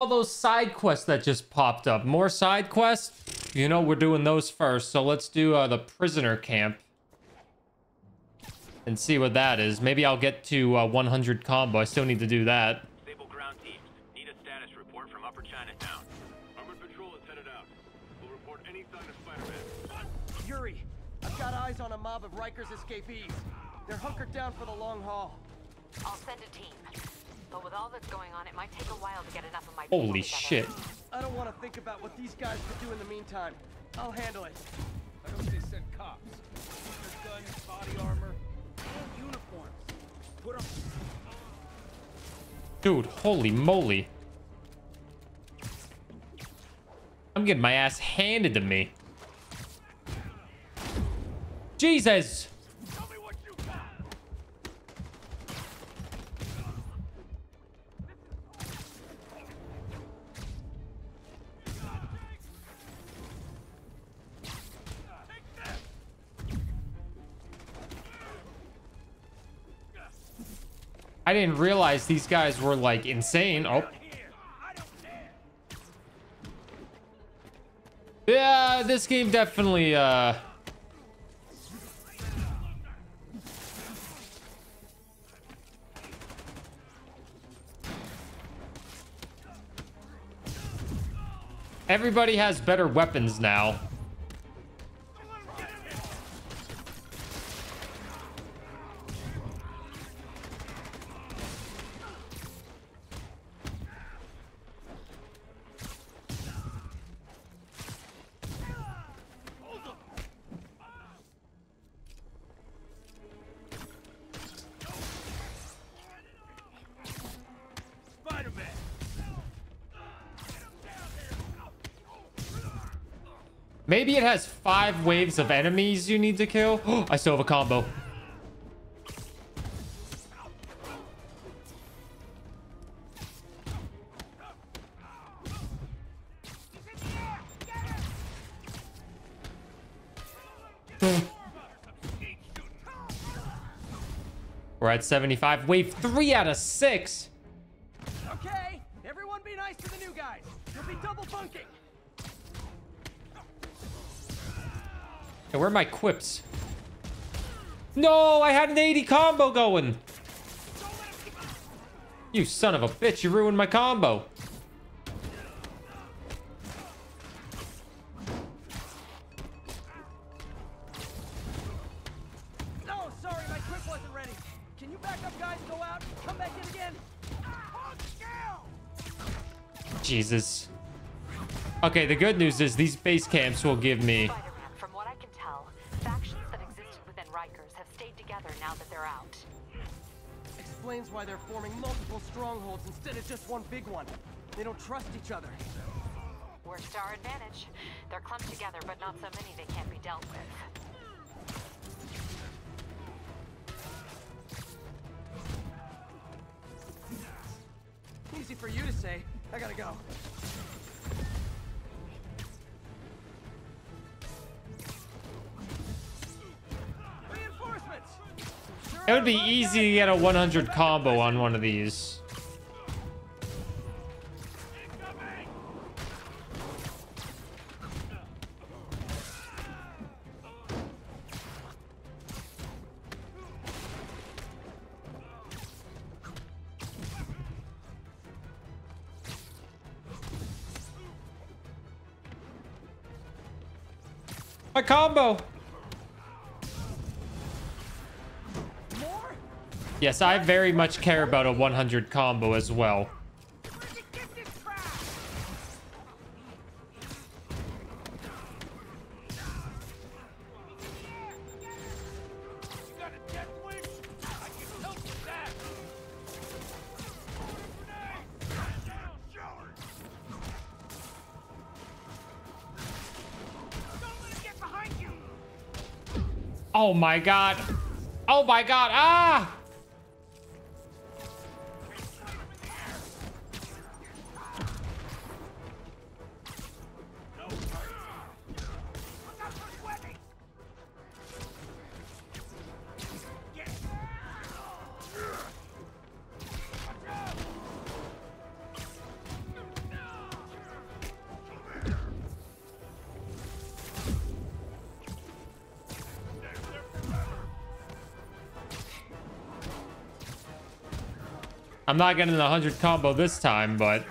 all those side quests that just popped up. More side quests? You know, we're doing those first. So let's do uh, the prisoner camp. And see what that is. Maybe I'll get to uh, 100 combo. I still need to do that. Sable ground teams. Need a status report from Upper Chinatown. Armored patrol is headed out. We'll report any sign of Spider-Man. Yuri, I've got eyes on a mob of Riker's escapees. They're hunkered down for the long haul. I'll send a team. But with all that's going on, it might take a while to get enough of my Holy shit. I don't want to think about what these guys could do in the meantime. I'll handle it. I hope they sent cops. Their guns, body armor, full uniforms. Put them. Dude, holy moly. I'm getting my ass handed to me. Jesus! I didn't realize these guys were like insane. Oh. Yeah, this game definitely uh Everybody has better weapons now. Maybe it has five waves of enemies you need to kill. I still have a combo. We're at 75. Wave three out of six. Okay, everyone be nice to the new guys. You'll be double bunking. Hey, where are my quips? No, I had an 80 combo going. You son of a bitch, you ruined my combo. No, sorry, my grip wasn't ready. Can you back up, guys? Go out, come back in again. Jesus. Okay, the good news is these base camps will give me... Explains why they're forming multiple strongholds instead of just one big one. They don't trust each other. Works to our advantage. They're clumped together, but not so many they can't be dealt with. Easy for you to say. I gotta go. It would be easy to get a 100 combo on one of these. My combo! Yes, I very much care about a 100 combo as well. Oh my god. Oh my god. Ah! I'm not getting the 100 combo this time, but...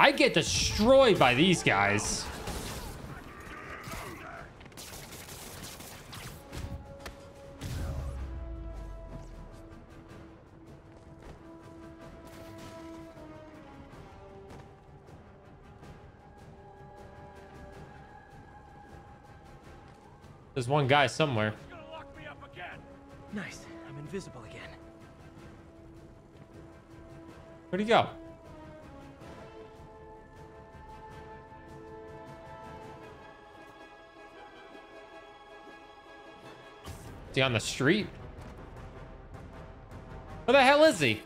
I get destroyed by these guys. There's one guy somewhere. Invisible again. Where'd he go? Is he on the street? Where the hell is he?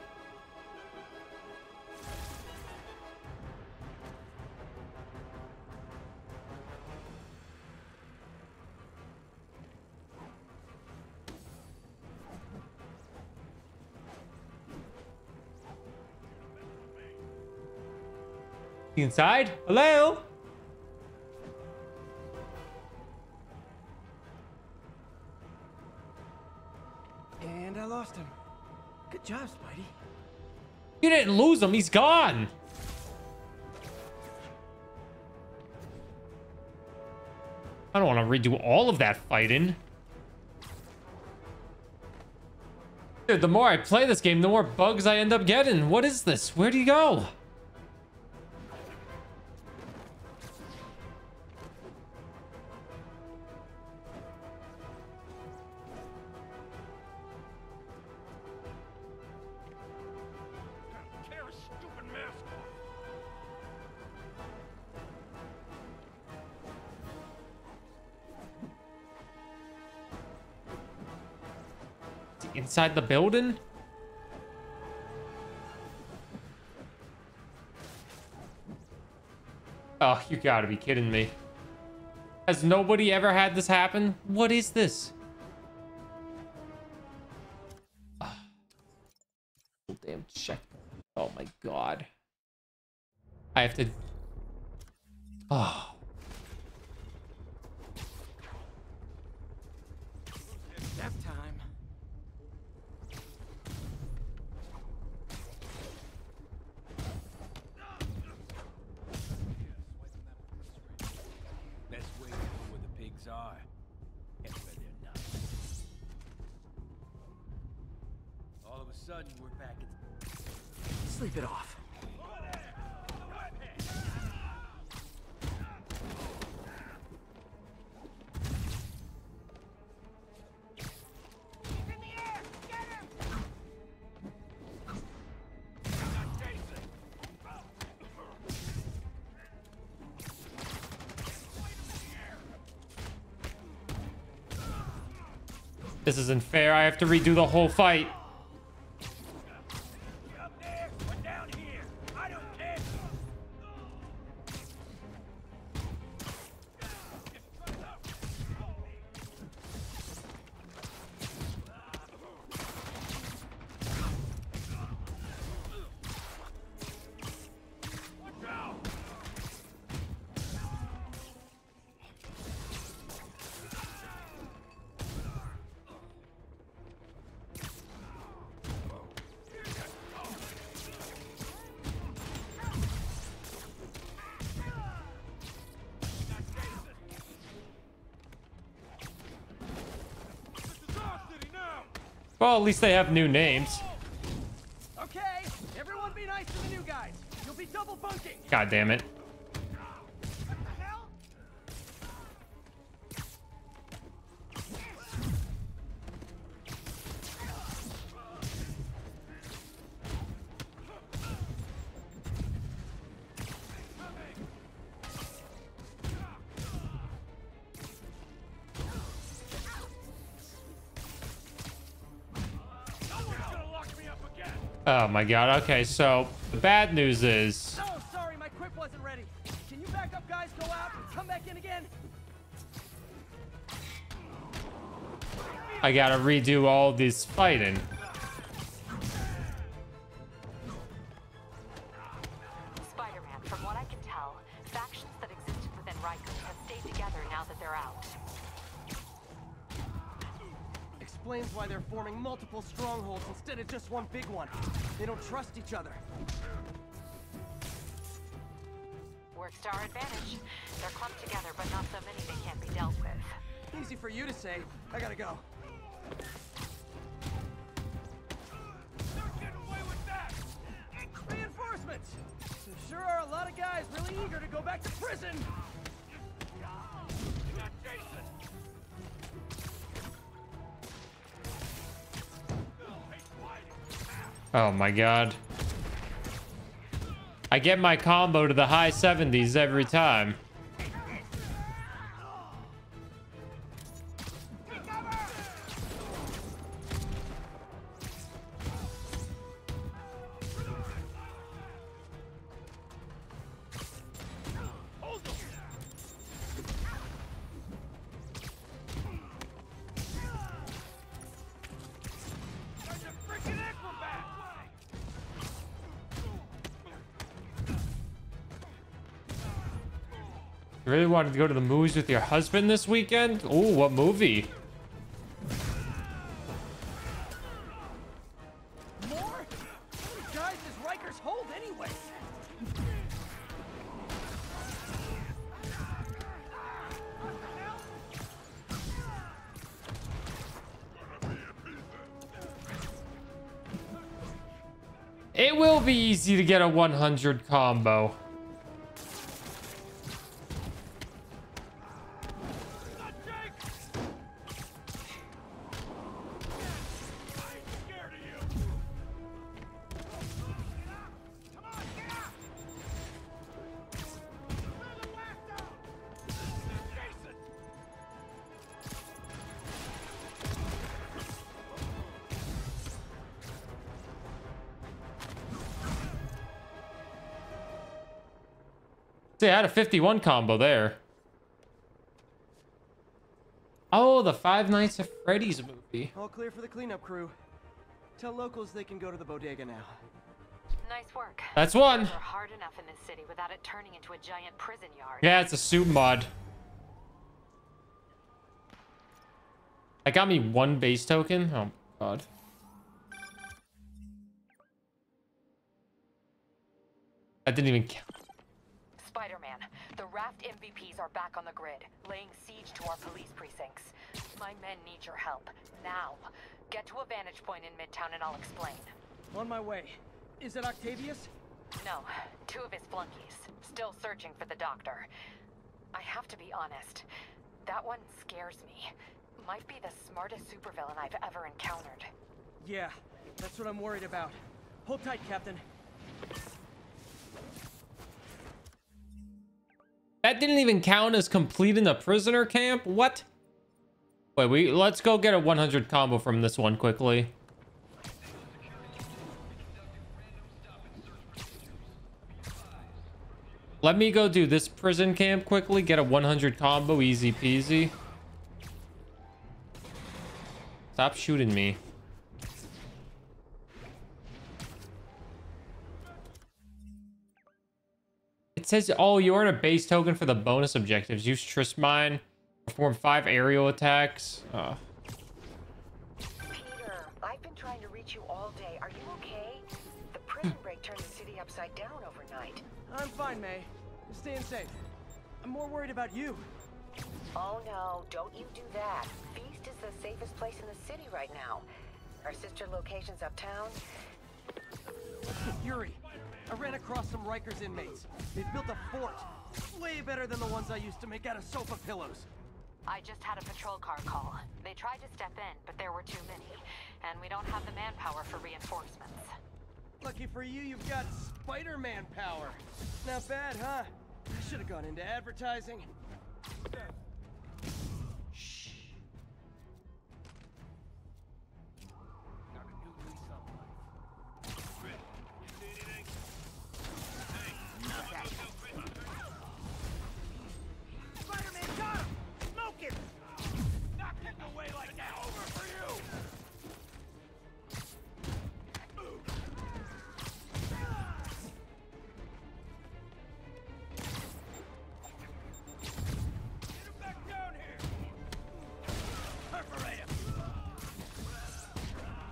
Inside? Hello? And I lost him. Good job, Spidey. You didn't lose him. He's gone. I don't want to redo all of that fighting. Dude, the more I play this game, the more bugs I end up getting. What is this? Where do you go? Inside the building? Oh, you gotta be kidding me. Has nobody ever had this happen? What is this? Ah. Damn check. Oh my god. I have to. A sudden, we're back at Sleep it off. This isn't fair. I have to redo the whole fight. Well, at least they have new names. Okay, everyone be nice to the new guys. You'll be double bunking. God damn it. Oh my god. Okay, so the bad news is Oh, sorry, my quip wasn't ready. Can you back up, guys? Go out and come back in again. I gotta redo all this fighting. They each other. Works to our advantage. They're clumped together, but not so many they can't be dealt with. Easy for you to say. I gotta go. Not getting away with that! Reinforcements! There sure are a lot of guys really eager to go back to prison! You got Jason! Oh my god. I get my combo to the high 70s every time. Wanted to go to the movies with your husband this weekend? Ooh, what movie? More? Guys does Rikers hold anyway? It will be easy to get a 100 combo. 51 combo there. Oh, the Five Nights at Freddy's movie. All clear for the cleanup crew. Tell locals they can go to the bodega now. Nice work. That's one. They're hard enough in this city without it turning into a giant prison yard. Yeah, it's a suit mod. I got me one base token. Oh, God. That didn't even count. Spider-Man, the Raft MVPs are back on the grid, laying siege to our police precincts. My men need your help, now. Get to a vantage point in Midtown and I'll explain. On my way. Is it Octavius? No, two of his flunkies, still searching for the doctor. I have to be honest, that one scares me. Might be the smartest supervillain I've ever encountered. Yeah, that's what I'm worried about. Hold tight, Captain. That didn't even count as completing the prisoner camp? What? Wait, we let's go get a 100 combo from this one quickly. Let me go do this prison camp quickly, get a 100 combo, easy peasy. Stop shooting me. It says, oh, you earn a base token for the bonus objectives. Use Trip Mine. Perform five aerial attacks. Uh, Peter, I've been trying to reach you all day. Are you okay? The prison break turned the city upside down overnight. I'm fine, May. I'm staying safe. I'm more worried about you. Oh no, don't you do that. Feast is the safest place in the city right now. Our sister locations uptown. Yuri, I ran across some Rikers inmates. They've built a fort. Way better than the ones I used to make out of sofa pillows. I just had a patrol car call. They tried to step in, but there were too many. And we don't have the manpower for reinforcements. Lucky for you, you've got Spider-Man power. Not bad, huh? I should have gone into advertising.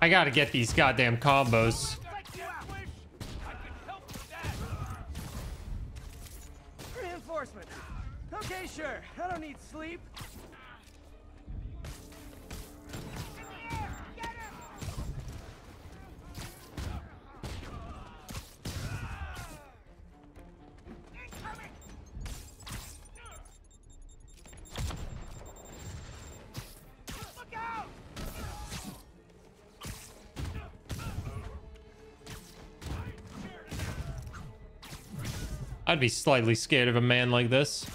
I gotta get these goddamn combos. Reinforcement. Okay, sure. I don't need sleep. I'd be slightly scared of a man like this.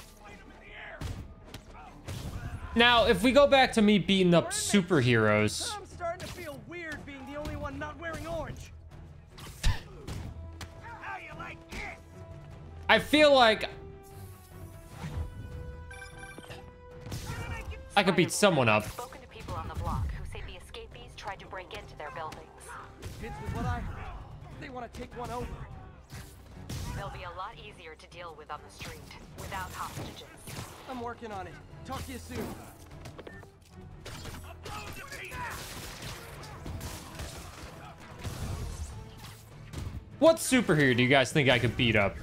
Now, if we go back to me beating up superheroes, I'm starting to feel weird being the only one not wearing orange. How you like? I feel like I could beat someone up. Spoken to people on the block who say the escapees tried to break into their buildings. Fits what I heard. They want to take one over. They'll be a lot easier to deal with on the street without hostages. I'm working on it. Talk to you soon. What superhero do you guys think I could beat up?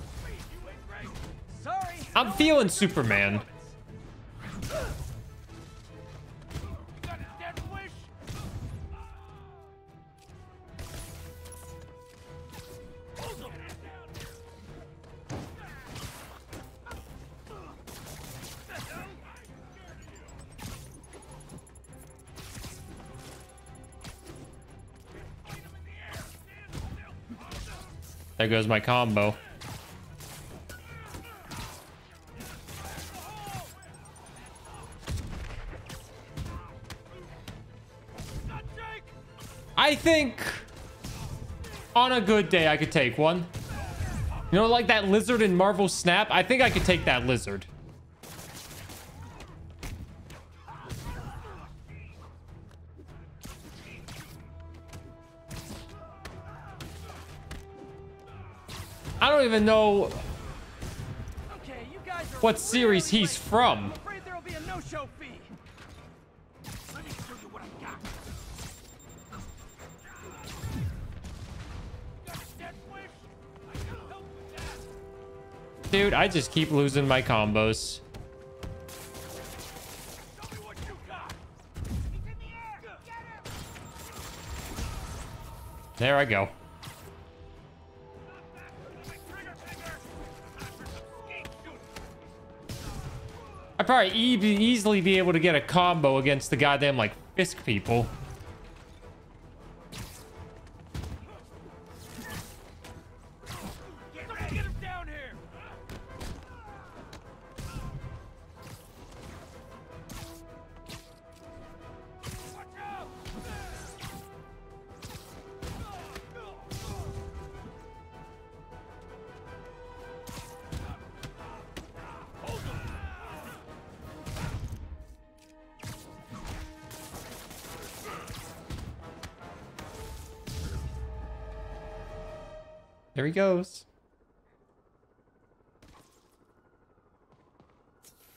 I'm feeling Superman. There goes my combo. I think on a good day I could take one. You know, like that lizard in Marvel Snap? I think I could take that lizard. Wish? I can help with that. Dude, I just keep losing my combos. Show me what you got. He's in the air. Get him. There I go. I'd probably e easily be able to get a combo against the goddamn, like, Fisk people. He goes.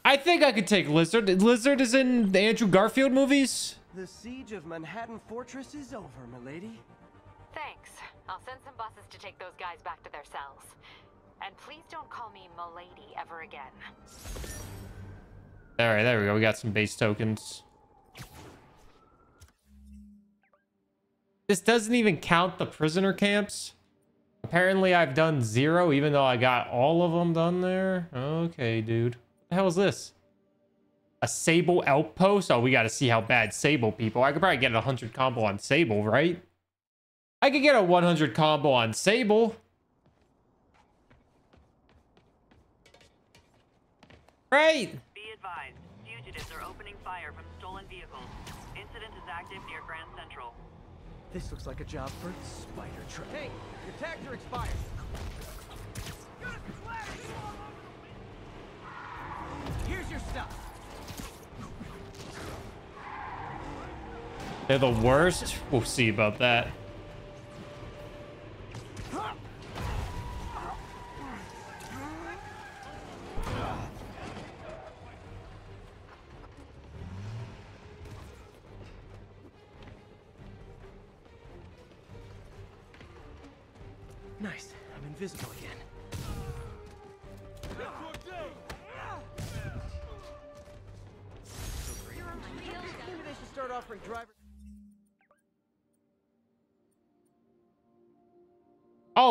I think I could take Lizard. Lizard is in the Andrew Garfield movies. The siege of Manhattan Fortress is over, milady. Thanks. I'll send some buses to take those guys back to their cells. And please don't call me Milady ever again. All right, there we go. We got some base tokens. This doesn't even count the prisoner camps. Apparently, I've done zero, even though I got all of them done there. Okay, dude. What the hell is this? A Sable outpost? Oh, we got to see how bad Sable people. I could probably get a 100 combo on Sable, right? I could get a 100 combo on Sable. Right. Be advised, fugitives are opening fire from stolen vehicles. Incident is active near Grand Central. This looks like a job for Spider Truck. Hey, your tags are expired. Here's your stuff. They're the worst. We'll see about that.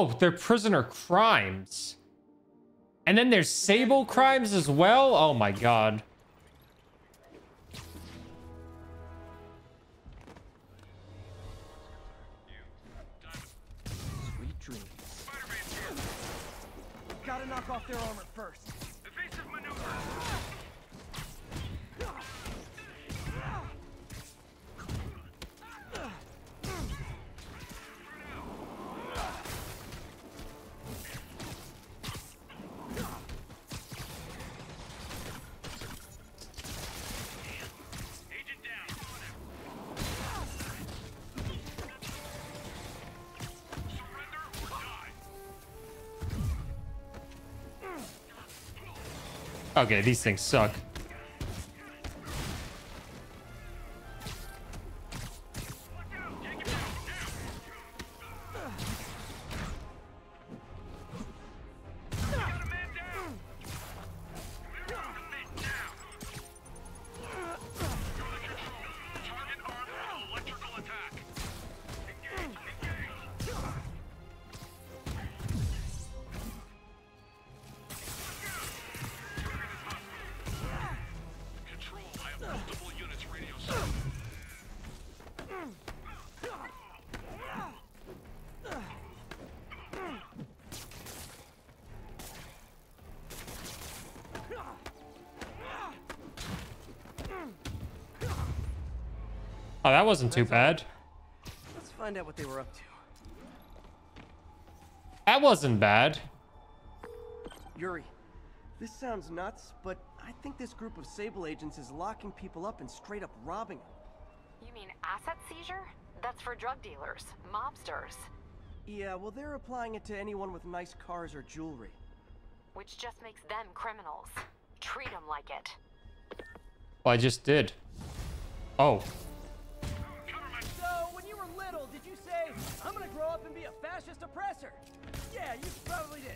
Oh, they're prisoner crimes. And then there's Sable crimes as well? Oh my god. Dreams. Gotta knock off their armor first. Okay, these things suck. Wasn't too bad. Let's find out what they were up to. That wasn't bad. Yuri, this sounds nuts, but I think this group of Sable agents is locking people up and straight up robbing them. You mean asset seizure? That's for drug dealers, mobsters, Yeah, well, they're applying it to anyone with nice cars or jewelry. which just makes them criminals. Treat them like it. Well, I just did. Oh. Did you say, I'm gonna grow up and be a fascist oppressor? Yeah, you probably did.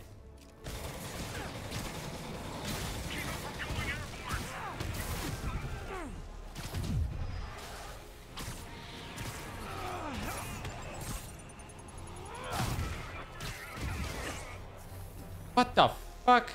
What the fuck?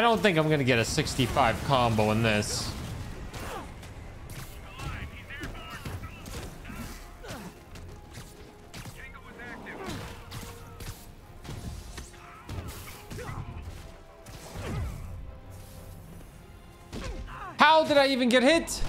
I don't think I'm gonna get a 65 combo in this. How did I even get hit?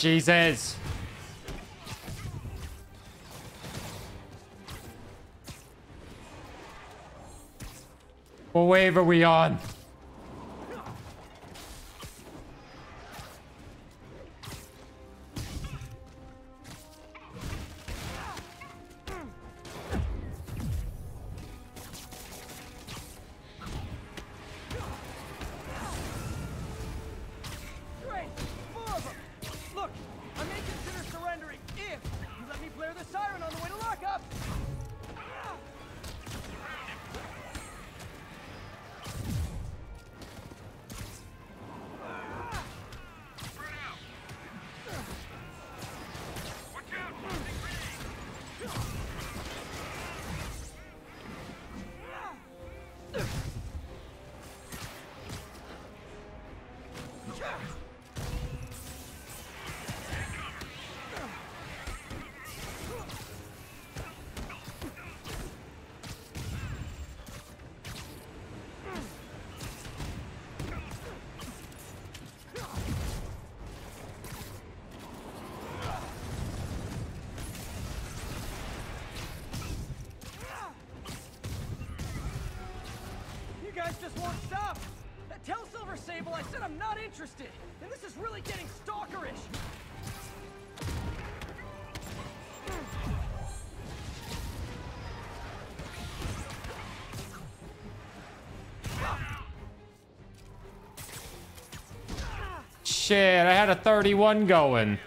Jesus. What wave are we on? Stop! Tell Silver Sable I said I'm not interested! And this is really getting stalkerish! Shit, I had a 31 going.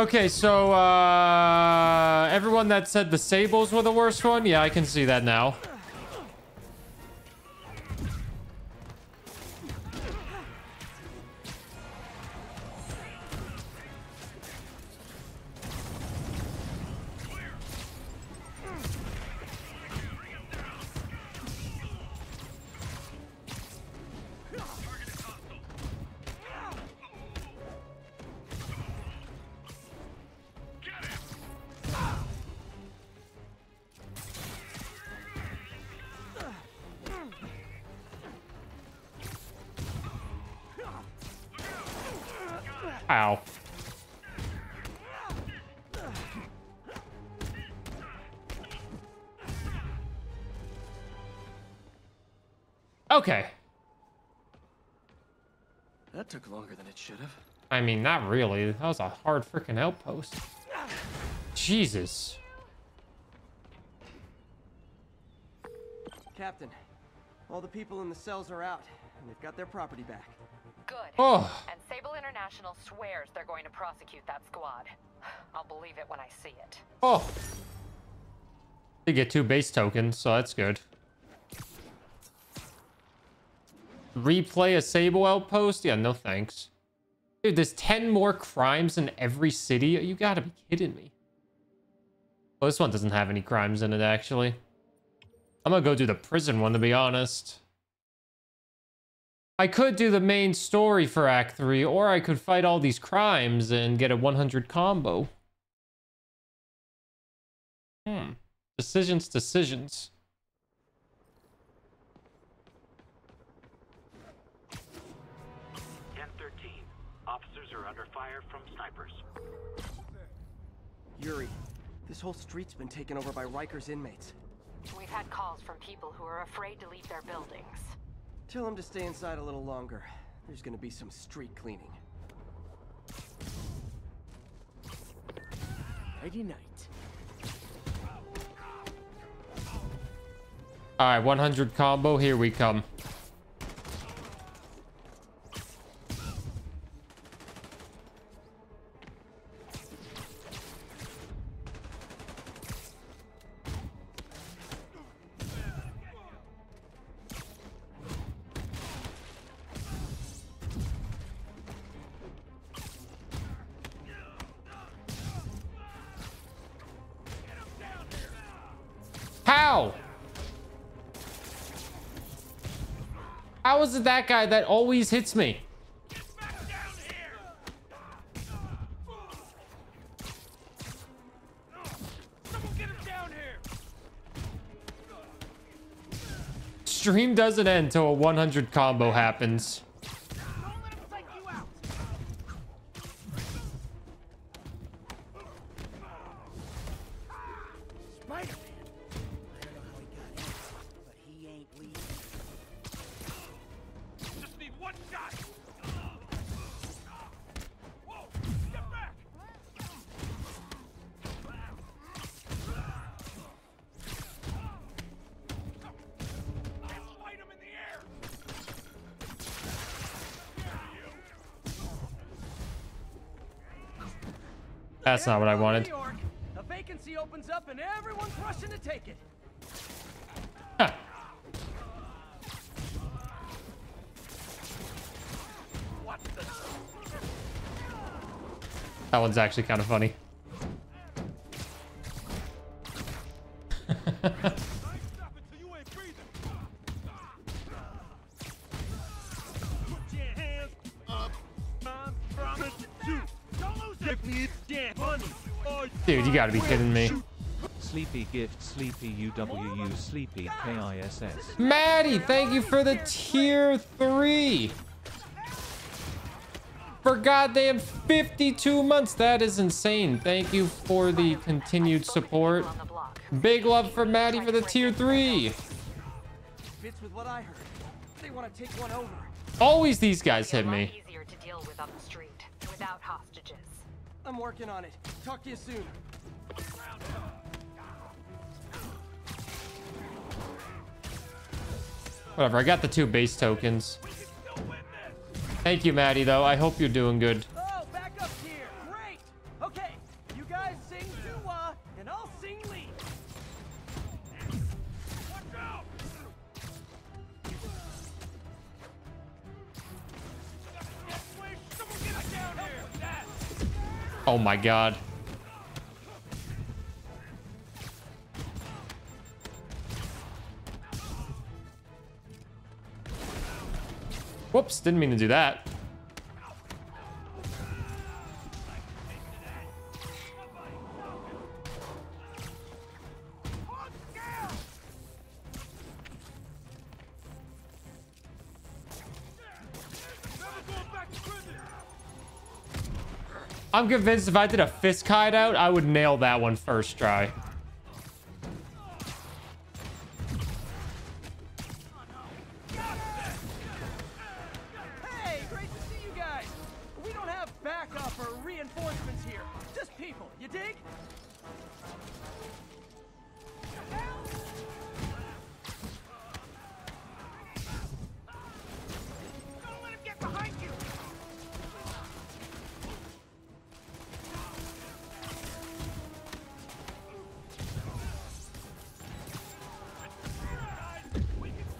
Okay, so uh everyone that said the sables were the worst one, yeah, I can see that now. Should have. I mean, not really. That was a hard freaking outpost. Jesus. Captain, all the people in the cells are out, and they've got their property back. Good. Oh, And Sable International swears they're going to prosecute that squad. I'll believe it when I see it. oh. They get two base tokens, so that's good. Replay a Sable outpost? Yeah, no thanks. Dude, there's 10 more crimes in every city? You gotta be kidding me. Well, this one doesn't have any crimes in it, actually. I'm gonna go do the prison one, to be honest. I could do the main story for Act 3, or I could fight all these crimes and get a 100 combo. Hmm. Decisions, decisions. Yuri, this whole street's been taken over by Riker's inmates. We've had calls from people who are afraid to leave their buildings. Tell them to stay inside a little longer. There's gonna be some street cleaning. Nighty night. All right, 100 combo. Here we come. that guy that always hits me? Stream doesn't end till a 100 combo happens. That's not what I wanted. A vacancy opens up and everyone's rushing to take it. Huh. That one's actually kind of funny. Dude, you gotta be kidding me. Sleepy gift Sleepy UWU Sleepy KISS. Maddie, thank you for the tier three. For goddamn 52 months. That is insane. Thank you for the continued support. On the block. Big love for Maddie for the tier three. Fits with what I heard. They want to take one over. Always these guys hit me. easier to deal with on the street without hostages. I'm working on it. Talk to you soon. Whatever, I got the two base tokens. Thank you, Maddie, though. I hope you're doing good. Oh, back up here. Great. Okay, you guys sing doo-wah, and I'll sing lead. Watch out! Wait, someone get us down here! That! Oh my god. Whoops, didn't mean to do that. I'm convinced if I did a Fisk hideout, I would nail that one first try.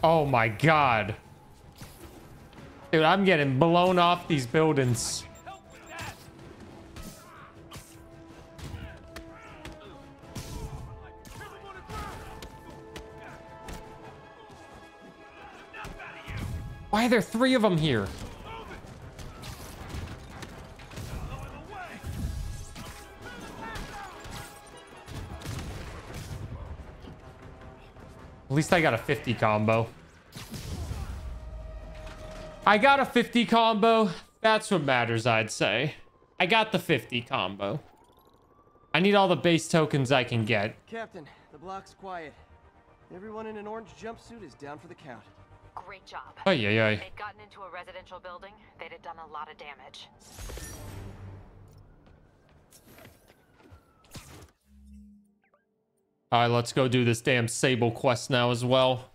Oh my god. Dude, I'm getting blown off these buildings. Why are there three of them here? At least I got a 50 combo. I got a 50 combo. That's what matters, I'd say. I got the 50 combo. I need all the base tokens I can get. Captain, the block's quiet. Everyone in an orange jumpsuit is down for the count. Great job. Oh, yeah, yeah. They'd gotten into a residential building, they'd have done a lot of damage. All right, let's go do this damn Sable quest now as well.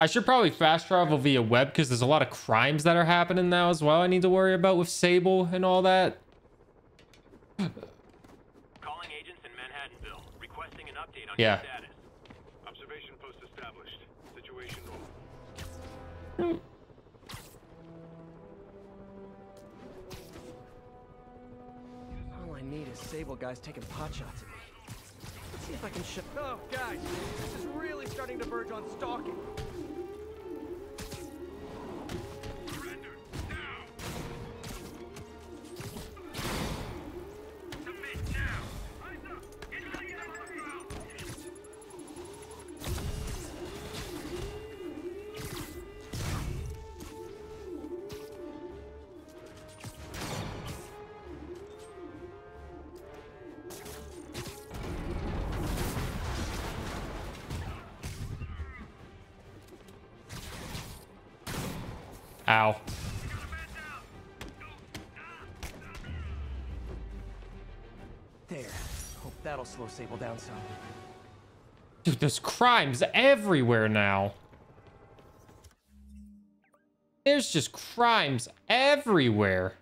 I should probably fast travel via web because there's a lot of crimes that are happening now as well I need to worry about with Sable and all that. Calling agents in Manhattanville, requesting an update on Yeah. your status. Observation post established. Situation normal. All I need is Sable guys taking pot shots at me. See if I can shut. Oh, guys, this is really starting to verge on stalking. That'll slow Sable down some. Dude, there's crimes everywhere now. There's just crimes everywhere.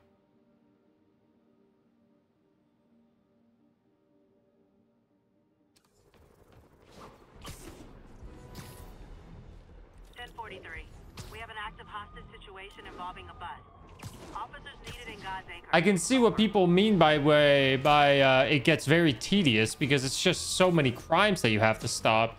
Ten forty-three. We have an active hostage situation involving a bus. I can see what people mean by way by uh, it gets very tedious because it's just so many crimes that you have to stop.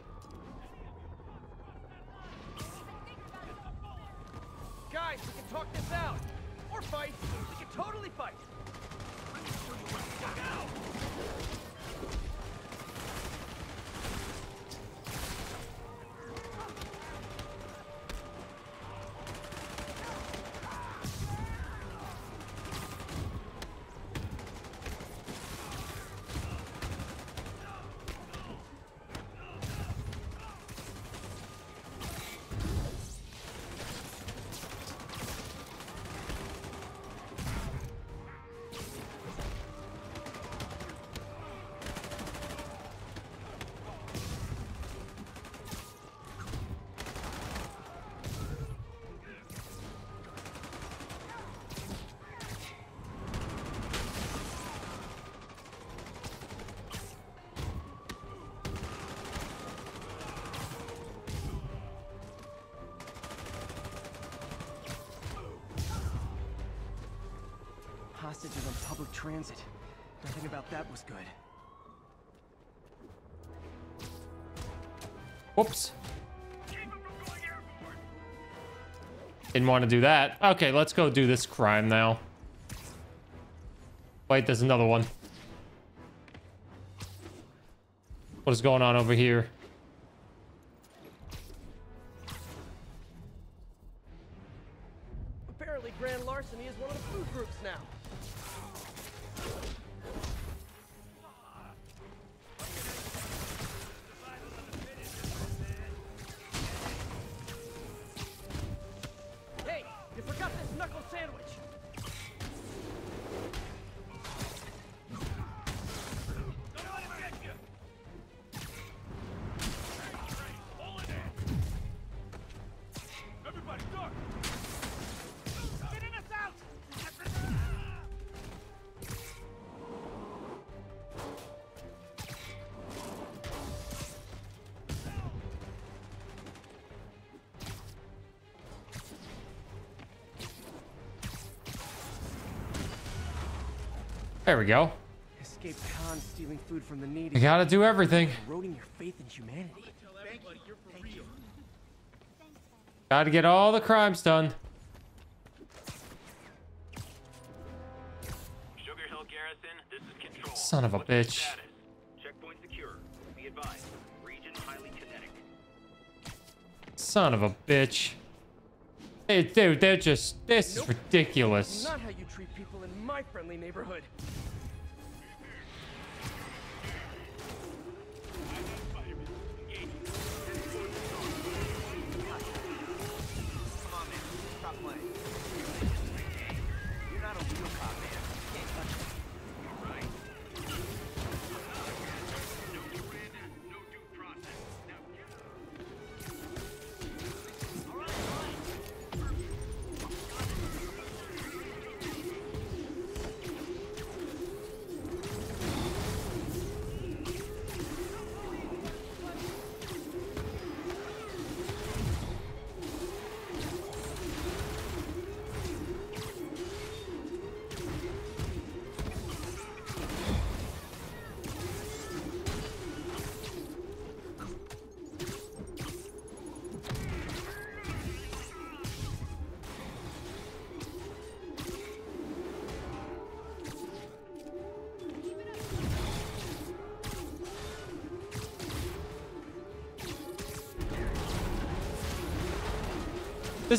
Was good. Whoops. Didn't want to do that. Okay, let's go do this crime now. Wait, there's another one. What is going on over here? There we go. Escape Khan stealing food from the needy. You gotta do everything. Eroding your faith in humanity. Gotta get all the crimes done. Sugar Hill Garrison, this is Control. Son of a What's bitch. Checkpoint secure. Be advised. Region highly kinetic. Son of a bitch. Hey, dude, they're just... This is ridiculous. Not how you treat people in my friendly neighborhood.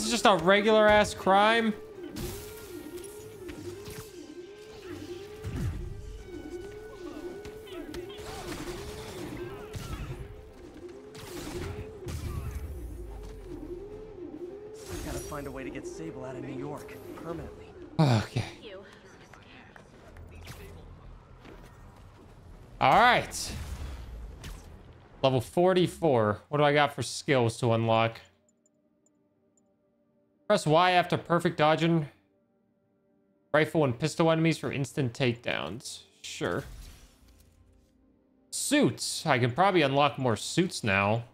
Is just a regular ass crime. Gotta find find a way to get Sable out of New York permanently. Okay. All right. Level 44. What do I got for skills to unlock? Press Y after perfect dodging. Rifle and pistol enemies for instant takedowns. Sure. Suits. I can probably unlock more suits now.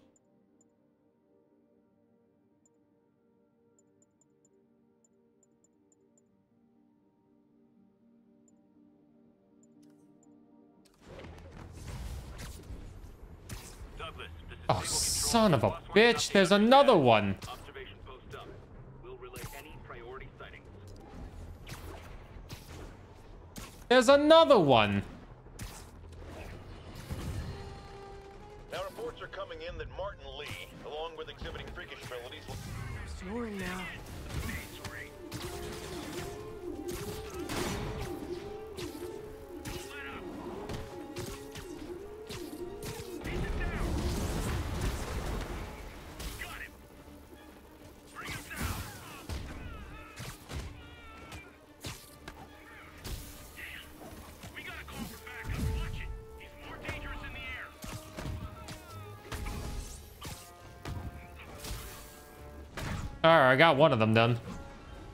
Oh, son of a bitch. There's another one. There's another one. Now reports are coming in that Martin Li, along with exhibiting freakish abilities, Snoring now. All right, I got one of them done.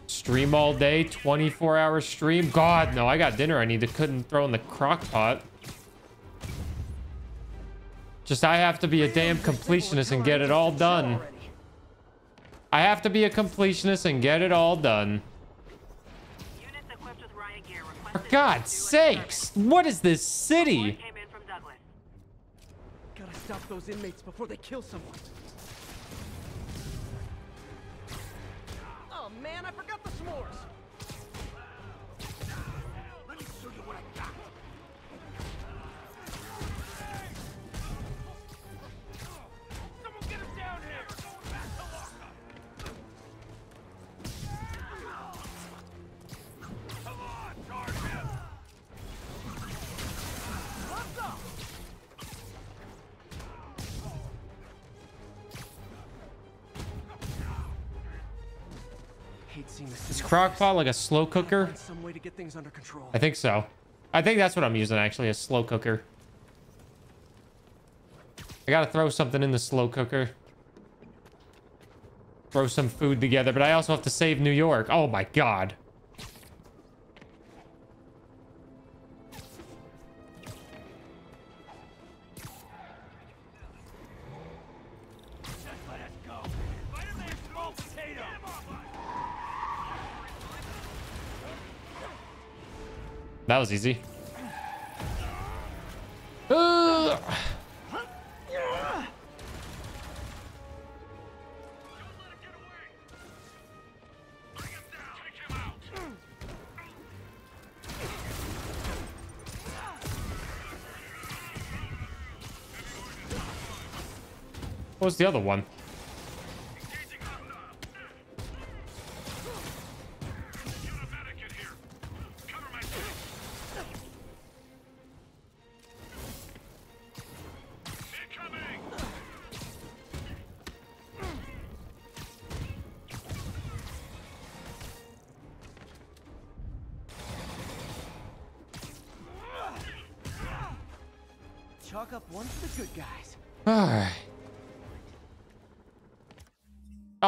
Stream all day, 24 hour stream. God, no, I got dinner I need to and throw in the crock pot. Just I have to be a damn completionist and get it all done. I have to be a completionist and get it all done. For God's sakes, what is this city? Gotta stop those inmates before they kill someone. Man, I forgot the s'mores. Crock like pot like a slow cooker? Some way to get things under control. I think so. I think that's what I'm using actually, a slow cooker. I gotta throw something in the slow cooker. Throw some food together, but I also have to save New York. Oh my god. That was easy. Ugh. What was the other one?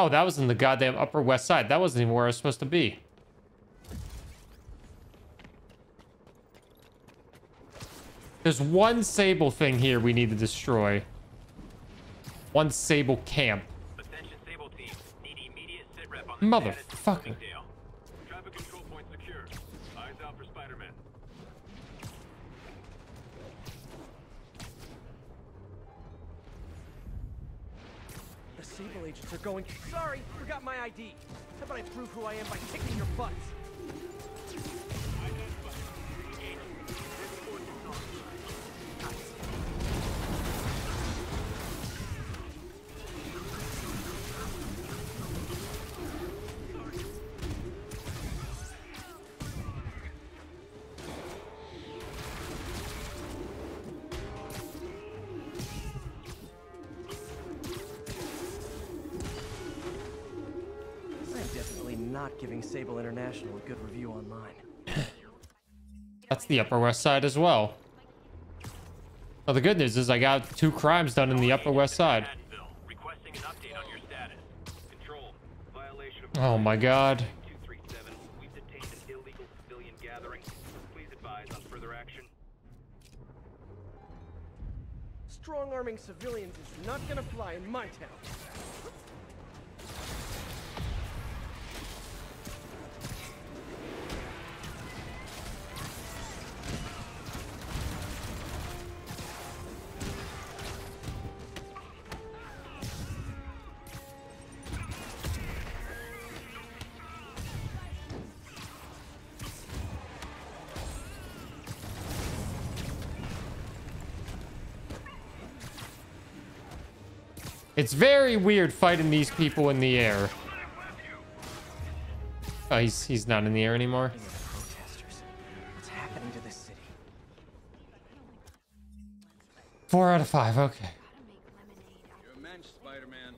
Oh, that was in the goddamn Upper West Side. That wasn't even where I was supposed to be. There's one Sable thing here we need to destroy. One Sable camp. Attention Sable team. Agents are going. Sorry, forgot my ID. How about I prove who I am by kicking your butts? Not giving Sable International a good review online. That's the Upper West Side as well. Well, the good news is I got two crimes done in the Upper West Side. Advil, requesting an update on your status. Control, violation of Oh my god. 237. We've detained an illegal civilian gathering. Please advise on further action. Strong arming civilians is not gonna fly in my town. It's very weird fighting these people in the air. Oh, he's he's not in the air anymore. What's happening to this city? Four out of five. Okay. You're a mensch, Spider-Man.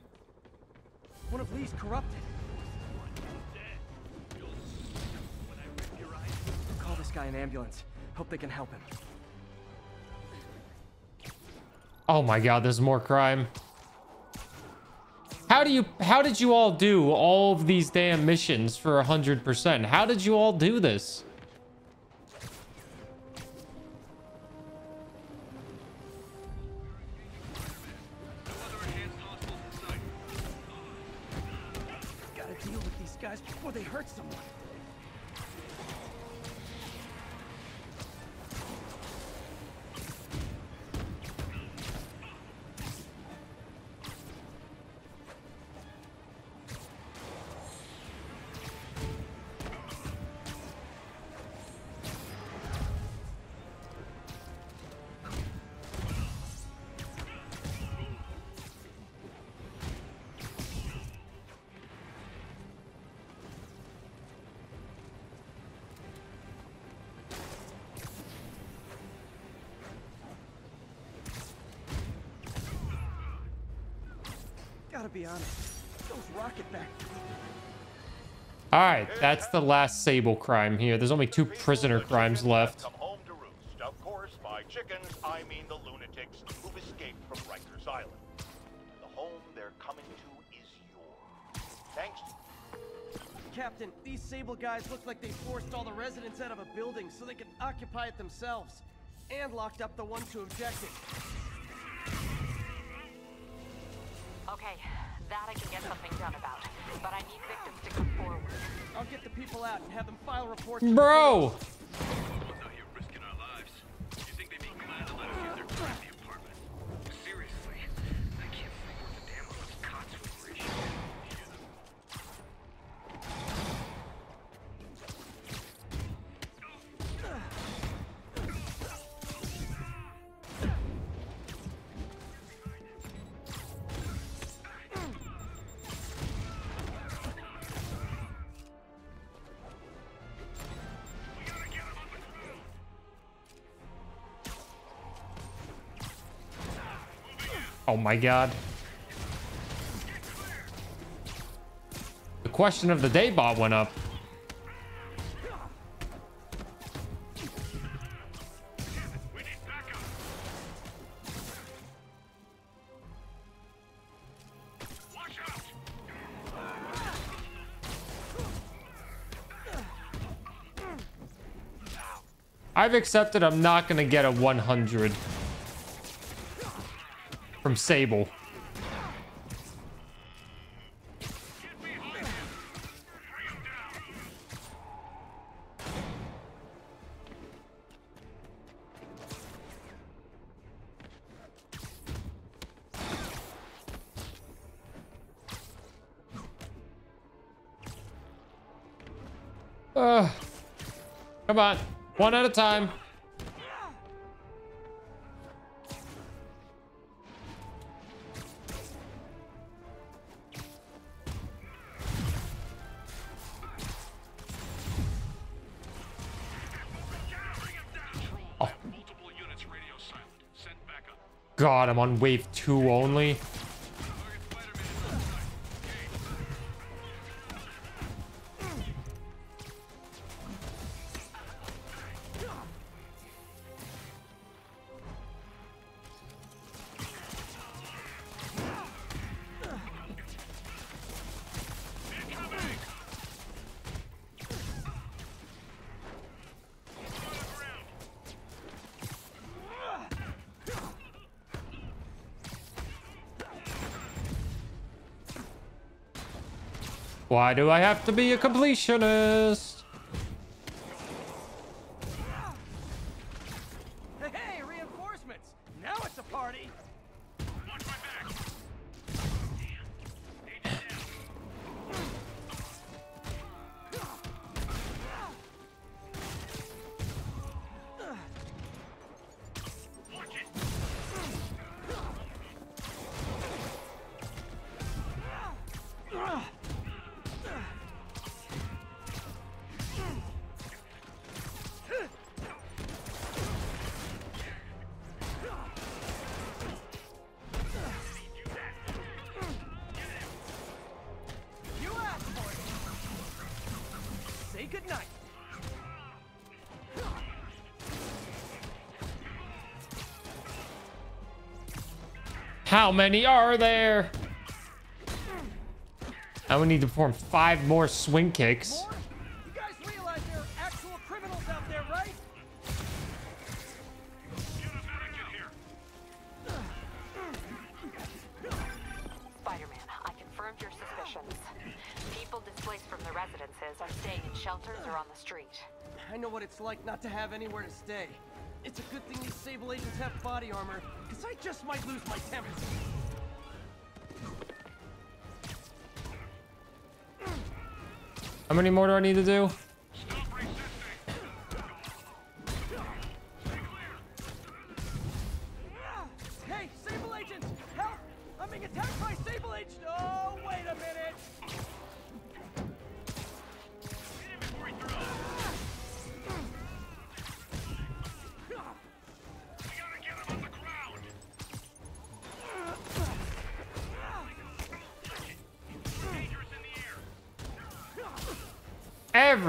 One of Li's corrupted. Call this guy an ambulance. Hope they can help him. Oh my god, there's more crime. How do you how did you all do all of these damn missions for 100%? How did you all do this? That's the last Sable crime here. There's only two prisoner crimes left. Come home to roost. Of course, by chickens, I mean the lunatics who've escaped from Rikers Island. The home they're coming to is yours. Thanks Captain, these Sable guys look like they forced all the residents out of a building so they could occupy it themselves. And locked up the ones who objected. Okay, that I can get something done about. But I need victims to come forward. I'll get the people out and have them file reports. to the my god. The question of the day bot went up. I've accepted I'm not going to get a 100 from Sable. Come on, one at a time. God, I'm on wave two only. Why do I have to be a completionist? How many are there? I would need to perform five more swing kicks. More? You guys realize there are actual criminals out there, right? Spider-Man, I confirmed your suspicions. People displaced from the residences are staying in shelters or on the street. I know what it's like not to have anywhere to stay. It's a good thing these Sable agents have body armor, because I just might lose my temper. How many more do I need to do?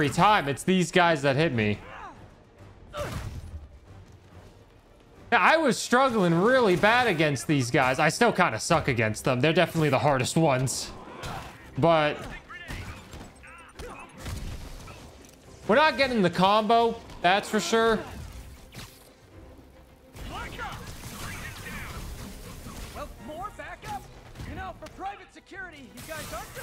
Every time it's these guys that hit me. Yeah, I was struggling really bad against these guys. I still kind of suck against them. They're definitely the hardest ones. But... We're not getting the combo, that's for sure. Well, more backup? You know, for private security, you guys aren't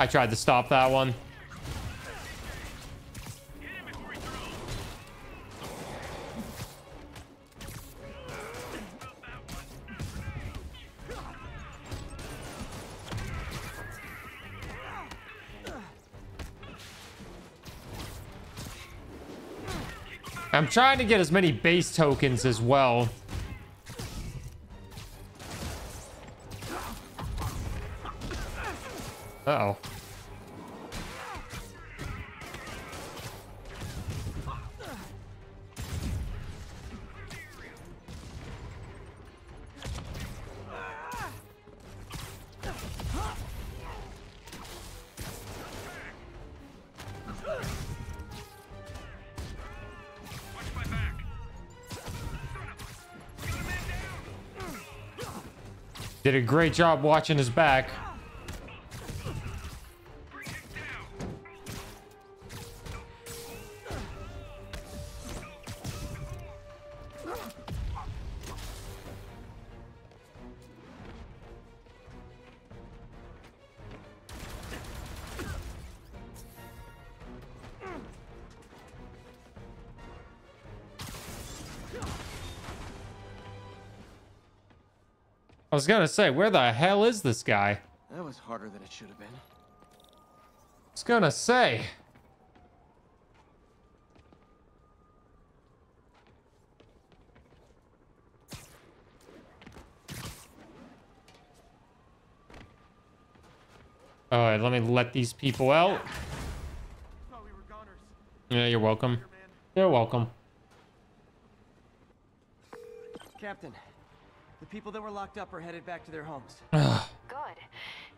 I tried to stop that one. I'm trying to get as many base tokens as well. Uh-oh. Watch Did a great job watching his back. Was gonna say, where the hell is this guy? That was harder than it should have been. I was gonna say. All right, let me let these people out. We were. Yeah, you're welcome. You're welcome. Captain, the people that were locked up are headed back to their homes. Good.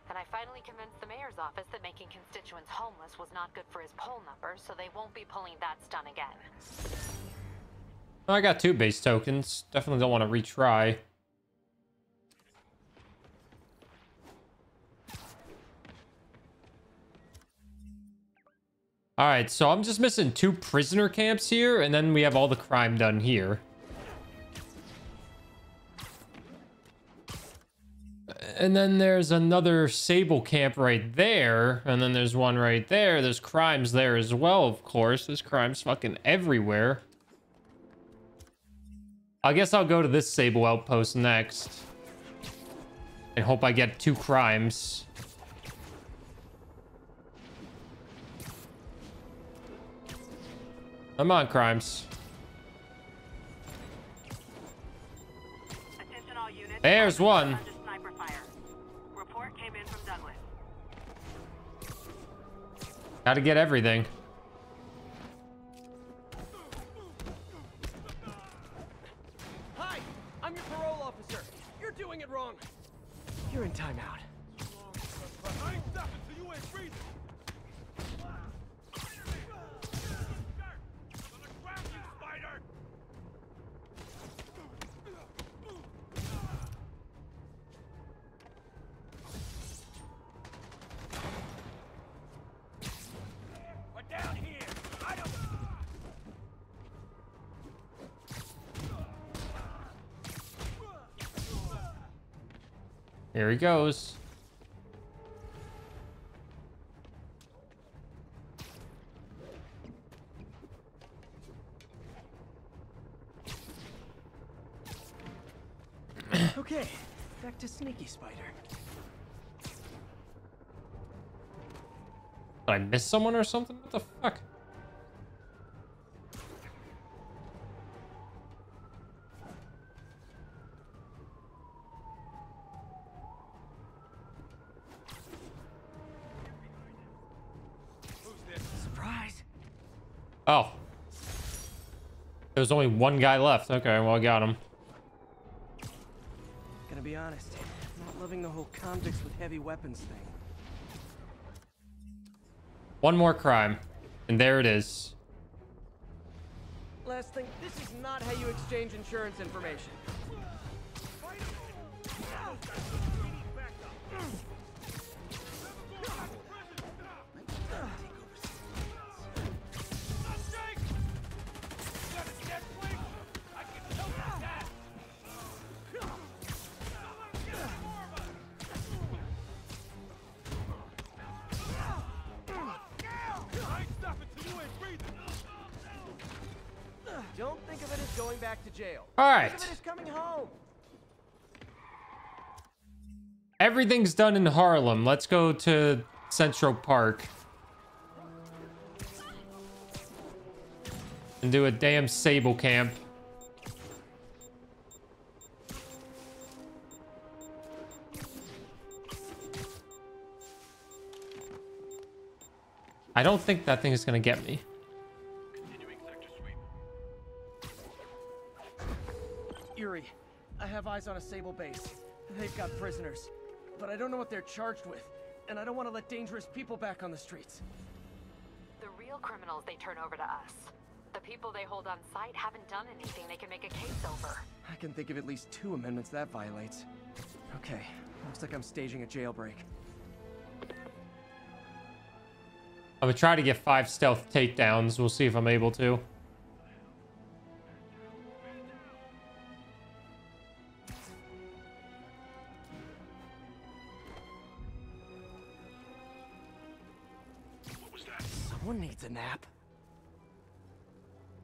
And I finally convinced the mayor's office that making constituents homeless was not good for his poll numbers, so they won't be pulling that stunt again. Oh, I got two base tokens. Definitely don't want to retry. All right, so I'm just missing two prisoner camps here, and then we have all the crime done here. And then there's another Sable camp right there, and then there's one right there. There's crimes there as well, of course. There's crimes fucking everywhere. I guess I'll go to this Sable outpost next. And hope I get two crimes. Come on, crimes. Attention all units. There's one. Gotta get everything. Hi, I'm your parole officer. You're doing it wrong. You're in timeout. Here he goes. Okay, back to Sneaky Spider. Did I miss someone or something? What the fuck? There's only one guy left. Okay, well, I got him. Gonna be honest, I'm not loving the whole convicts with heavy weapons thing. One more crime. And there it is. Last thing, this is not how you exchange insurance information. Everything's done in Harlem. Let's go to Central Park. And do a damn Sable camp. I don't think that thing is gonna get me. Yuri, I have eyes on a Sable base. They've got prisoners, but I don't know what they're charged with, and I don't want to let dangerous people back on the streets. The real criminals they turn over to us. The people they hold on site haven't done anything they can make a case over. I can think of at least two amendments that violates. Okay, looks like I'm staging a jailbreak. I'm gonna try to get five stealth takedowns. We'll see if I'm able to. Nap.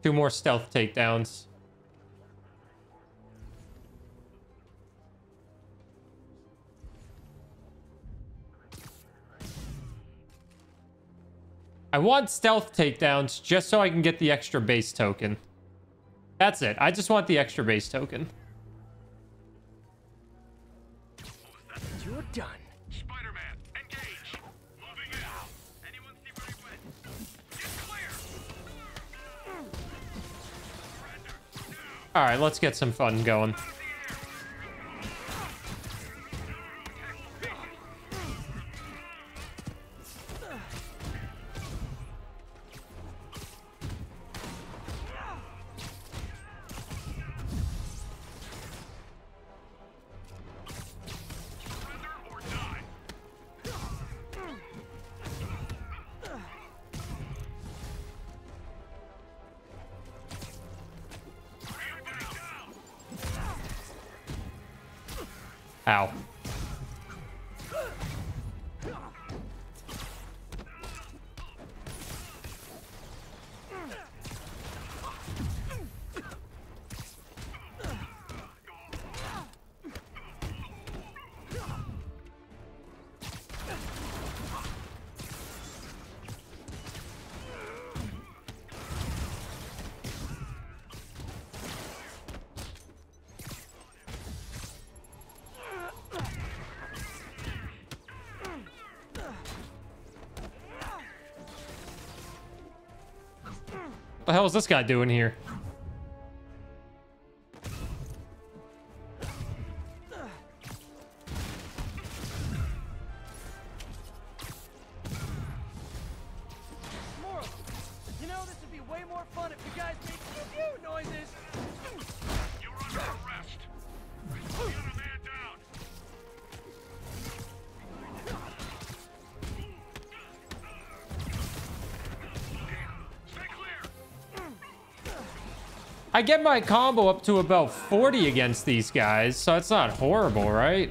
Two more stealth takedowns. I want stealth takedowns just so I can get the extra base token. That's it. I just want the extra base token. All right, let's get some fun going. Ow. Hell is this guy doing here? I get my combo up to about 40 against these guys, so it's not horrible, right?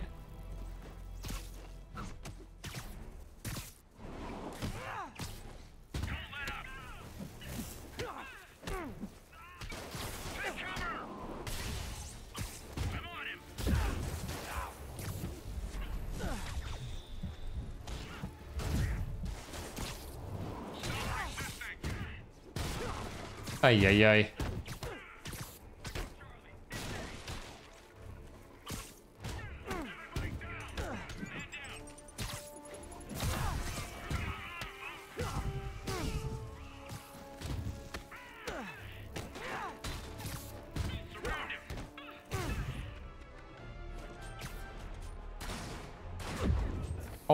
Ay, ay, ay.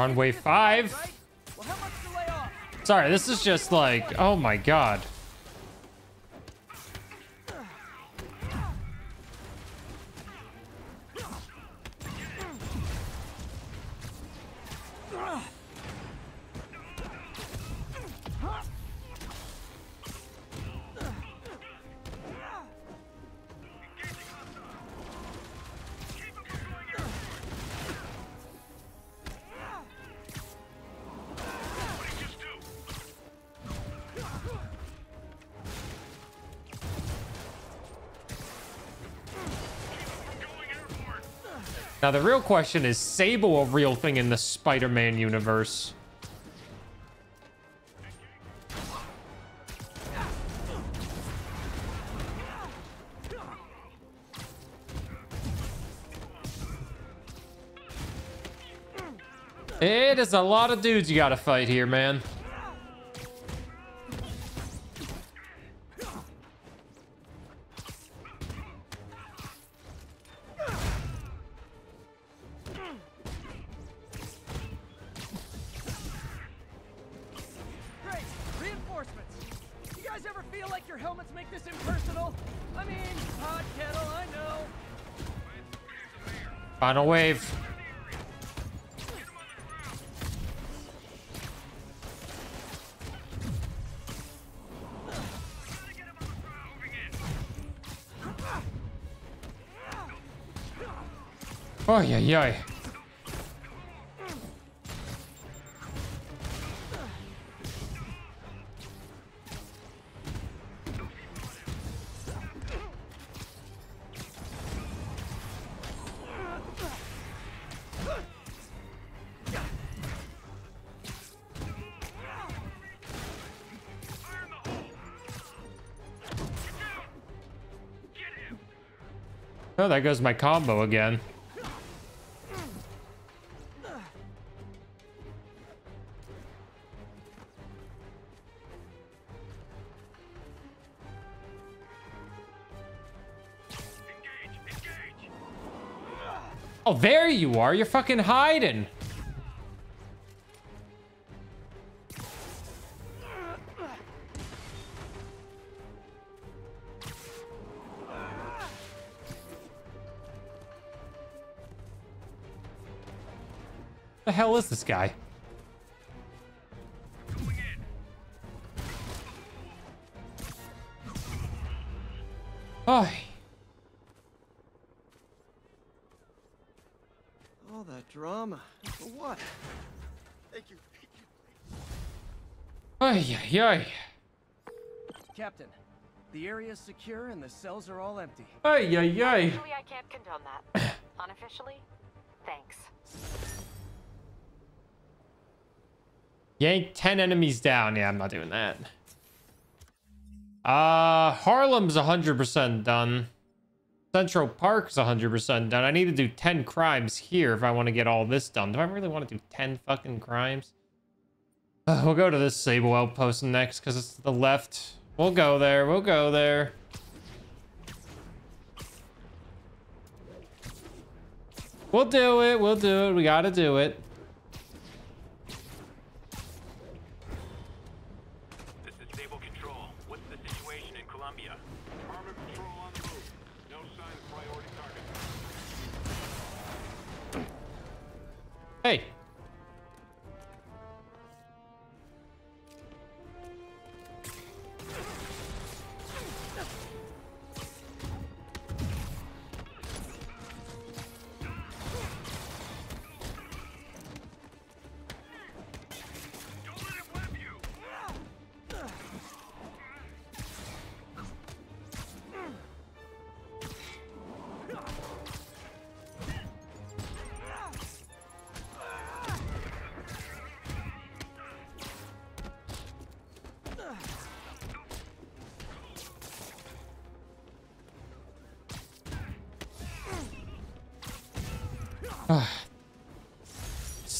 On wave five. right? Well, how much to lay off? Sorry, this is just like, oh my god. Now the real question is Sable a real thing in the Spider-Man universe? It is a lot of dudes you gotta fight here, man. Oh, there goes my combo again. You are. You're fucking hiding. The hell is this guy? Ay, ay, ay. Captain, the area's secure and the cells are all empty. Ay, ay, ay. Officially, I can't condone that. Unofficially, thanks. Yank 10 enemies down. Yeah, I'm not doing that. Uh, Harlem's 100% done. Central Park's 100% done. I need to do 10 crimes here if I want to get all this done. Do I really want to do 10 fucking crimes? We'll go to this Sable Outpost next because it's the left. We'll go there. We'll go there. We'll do it. We'll do it. We got to do it.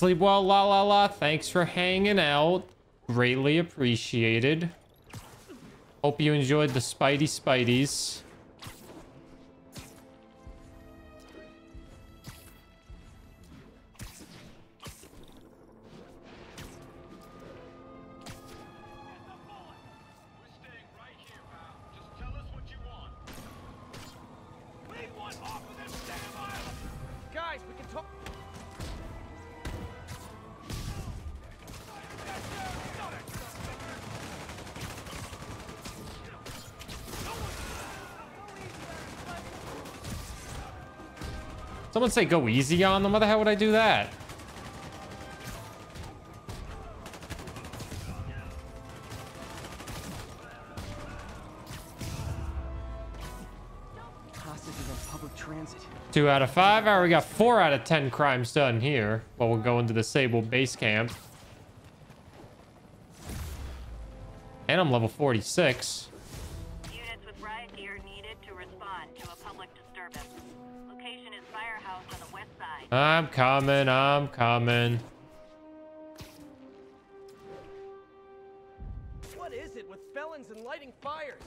Sleep well, la la la. Thanks for hanging out. Greatly appreciated. Hope you enjoyed the Spidey Spideys. Someone say go easy on them. Why the hell would I do that? Hostages on public transit. Two out of five. All right, we got four out of ten crimes done here. Well, we'll go into the Sable base camp. And I'm level 46. I'm coming. I'm coming. What is it with felons and lighting fires?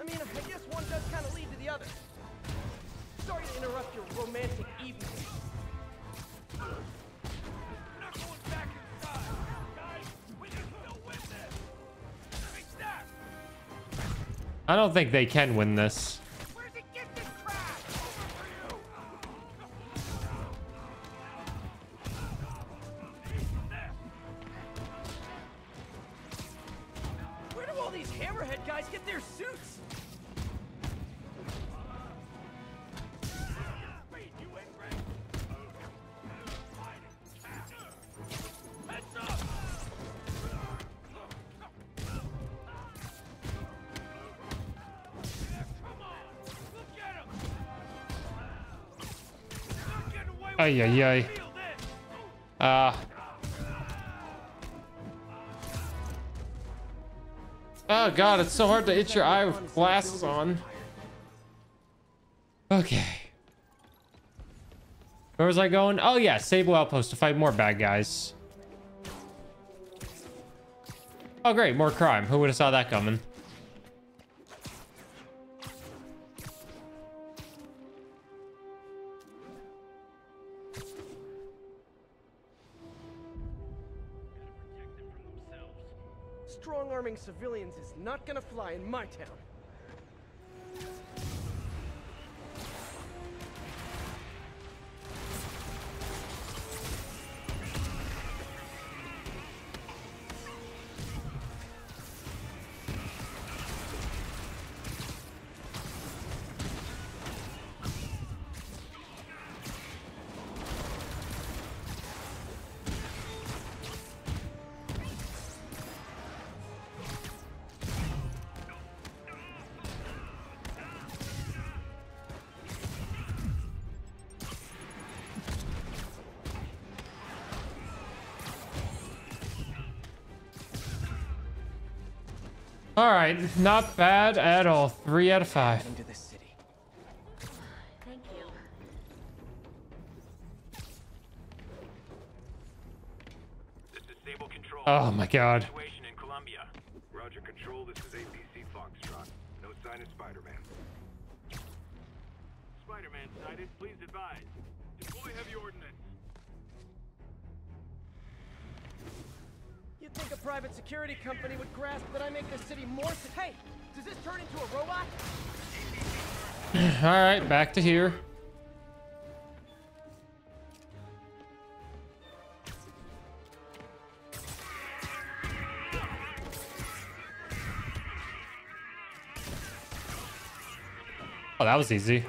I mean, I guess one does kind of lead to the other. Sorry to interrupt your romantic evening. We're not going back inside! Guys, we can still win this! Hey, Snap! I don't think they can win this. Ay, ay, ay. Ah. Oh god, it's so hard to itch your eye with glasses on. Okay. Where was I going? Oh yeah, Sable Outpost to fight more bad guys. Oh great, more crime. Who would have saw that coming? Civilians is not gonna fly in my town. All right, not bad at all. Three out of five. Into this city. Thank you. This is Control. Oh my god. You'd think a private security company would grasp that I make this city more Hey! Does this turn into a robot? All right, back to here. Oh, that was easy.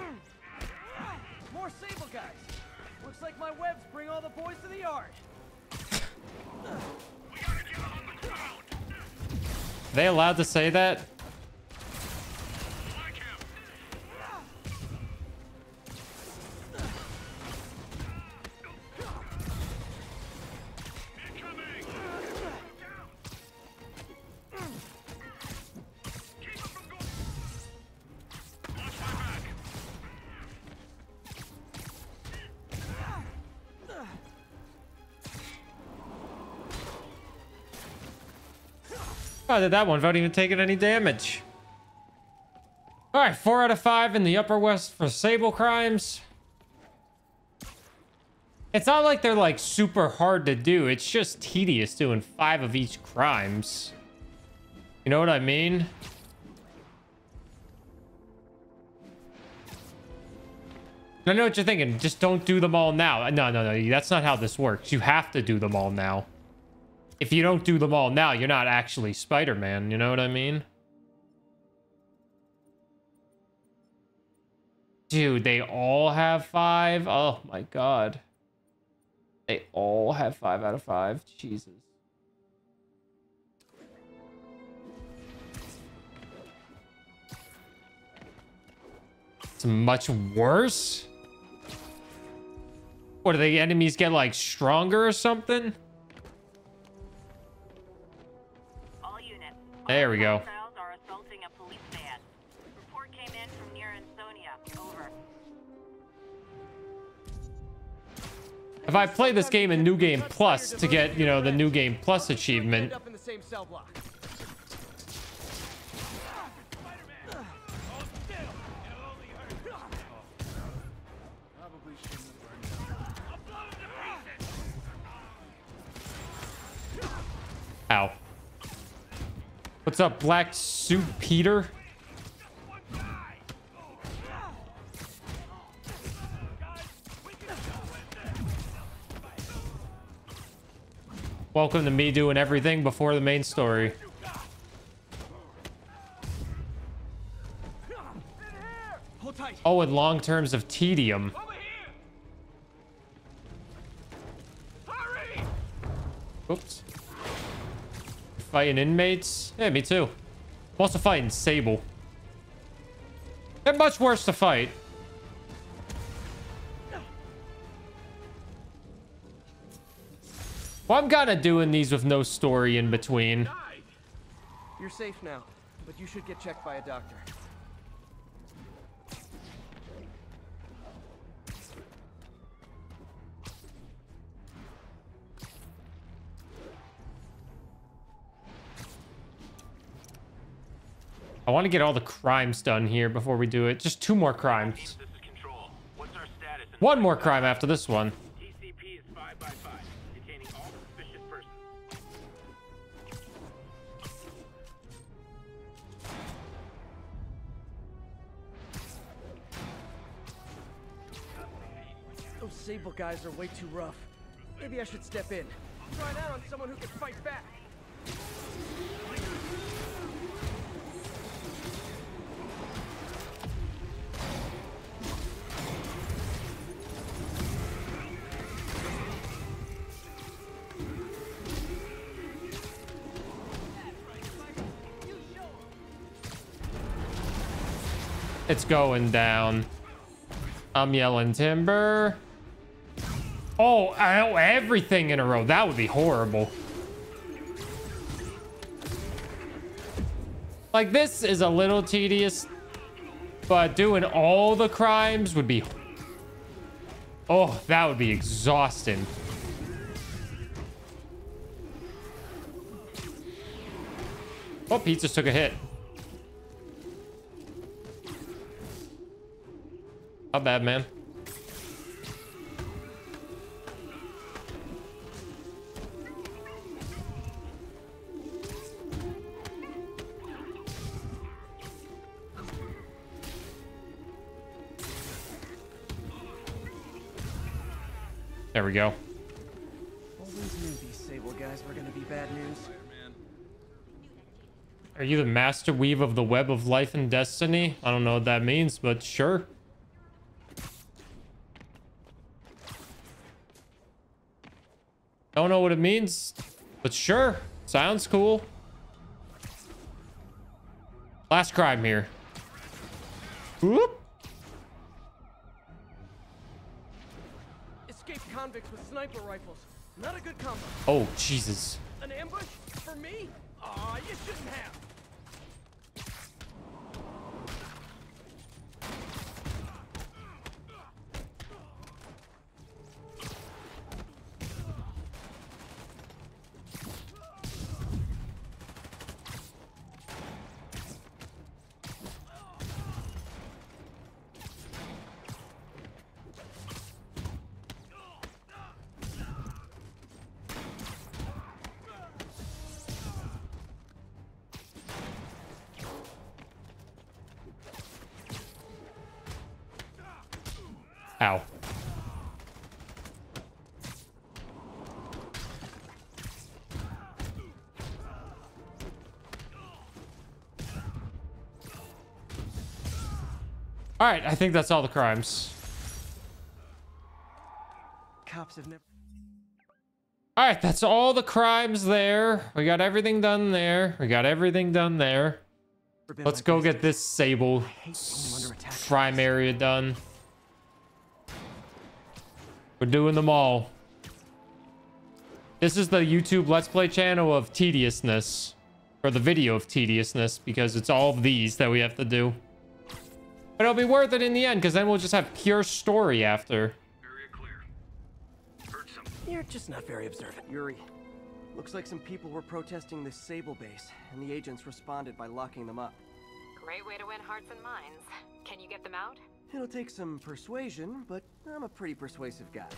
They allowed to say that? That one without even taking any damage. All right, four out of five in the Upper West for Sable Crimes. It's not like they're like super hard to do. It's just tedious doing five of each crimes. You know what I mean? I know what you're thinking. Just don't do them all now. No, no, no. That's not how this works. You have to do them all now if you don't do them all now, you're not actually Spider-Man. You know what I mean? Dude, they all have five? Oh my god. They all have five out of five. Jesus. It's much worse? What, do the enemies get, like, stronger or something? Near Ansonia. Over. If I play this game in New Game Plus to get, you know, the New Game Plus achievement, End up in the same cell block. ow. What's up, Black Suit Peter? Welcome to me doing everything before the main story. Oh, in long terms of tedium. Oops. Fighting inmates? Yeah, me too. Also fighting Sable. They're much worse to fight. Well, I'm kind of doing these with no story in between. You're safe now, but you should get checked by a doctor. I want to get all the crimes done here before we do it. Just two more crimes. This is Control. What's our status? in One more crime after this one. 5 5 detaining all suspicious persons. Those Sable guys are way too rough. Maybe I should step in. Try that on someone who can fight back. It's going down. I'm yelling timber. Oh, ow, everything in a row. That would be horrible. Like, this is a little tedious, but doing all the crimes would be... Oh, that would be exhausting. Oh, pizza took a hit. Not bad, man. There we go. Knew these Sable guys were gonna be bad news. Are you the master weave of the web of life and destiny? I don't know what that means, but sure. Don't know what it means, but sure. Sounds cool. Last crime here. Whoop. Escaped convicts with sniper rifles. Not a good combo. Oh, Jesus. An ambush? For me? Aw, you shouldn't have. Right, I think that's all the crimes. Cops have never. All right, that's all the crimes there. We got everything done there. We got everything done there. Let's go get this Sable hate being under attack. crime area done. We're doing them all. This is the YouTube Let's Play channel of tediousness. Or the video of tediousness, because it's all of these that we have to do. But it'll be worth it in the end, because then we'll just have pure story after. Area clear. Heard something. You're just not very observant. Yuri, looks like some people were protesting this Sable base, and the agents responded by locking them up. Great way to win hearts and minds. Can you get them out? It'll take some persuasion, but I'm a pretty persuasive guy.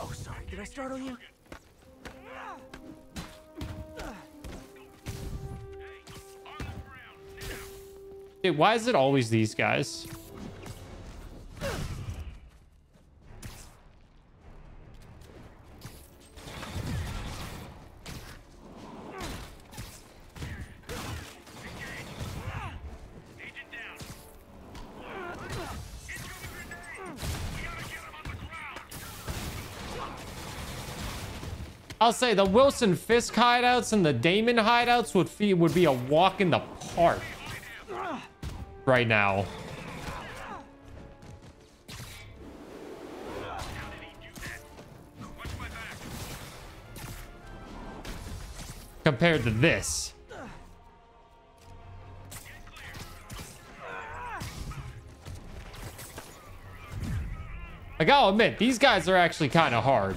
Oh, sorry. Did I startle you? Why is it always these guys? I'll say the Wilson Fisk hideouts and the Demon hideouts would would be a walk in the park right now. Compared to this. Like, I'll admit, these guys are actually kind of hard.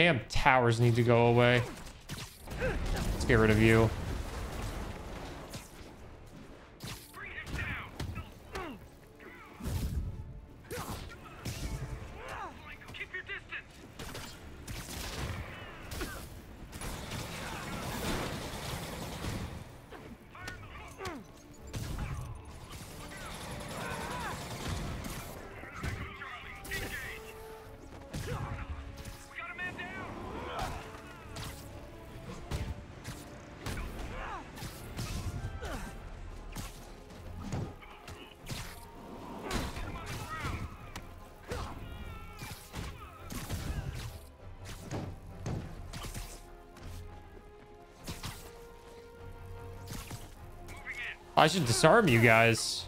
Damn towers need to go away. Let's get rid of you. I should disarm you guys.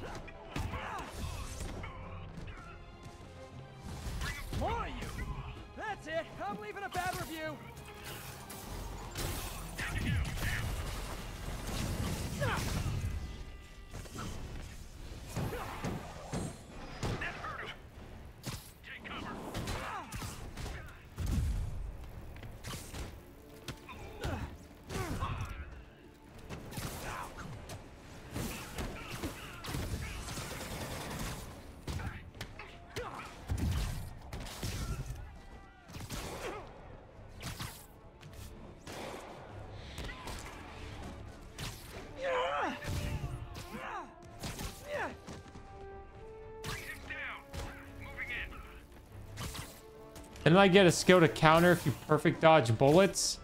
Didn't I get a skill to counter if you perfect dodge bullets?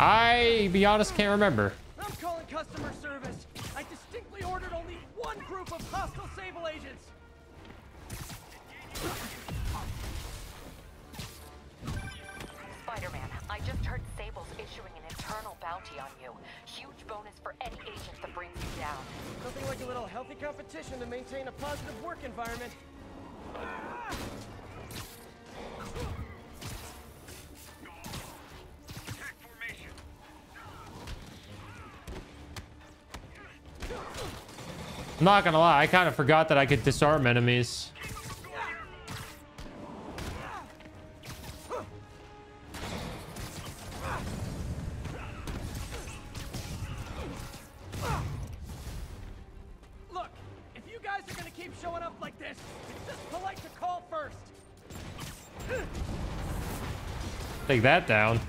I, be honest, can't remember. I'm calling customer service! I distinctly ordered only one group of hostile Sable agents! Spider-Man, I just heard Sable's issuing an internal bounty on you. Huge bonus for any agent that brings you down. Nothing like a little healthy competition to maintain a positive work environment. Attack I'm not gonna lie, I kind of forgot that I could disarm enemies. Look, if you guys are gonna keep showing up like this, it's just polite to call first. Take that down.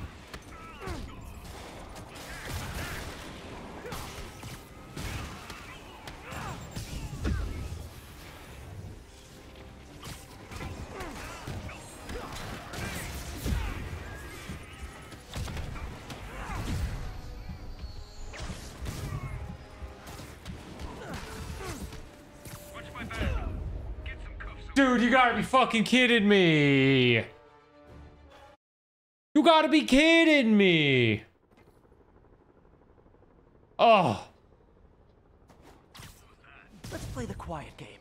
Fucking kidding me. You gotta be kidding me. Oh. Let's play the quiet game.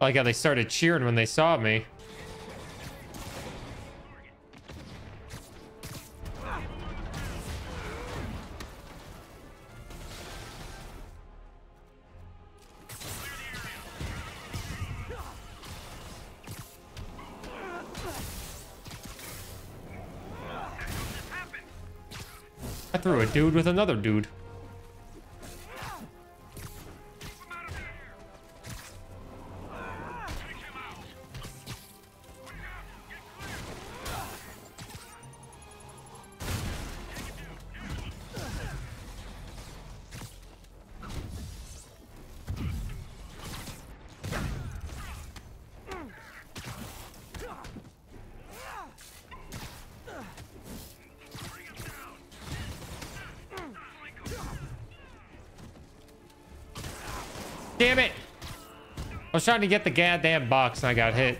I like how they started cheering when they saw me. I threw a dude with another dude. Was trying to get the goddamn box and I got hit.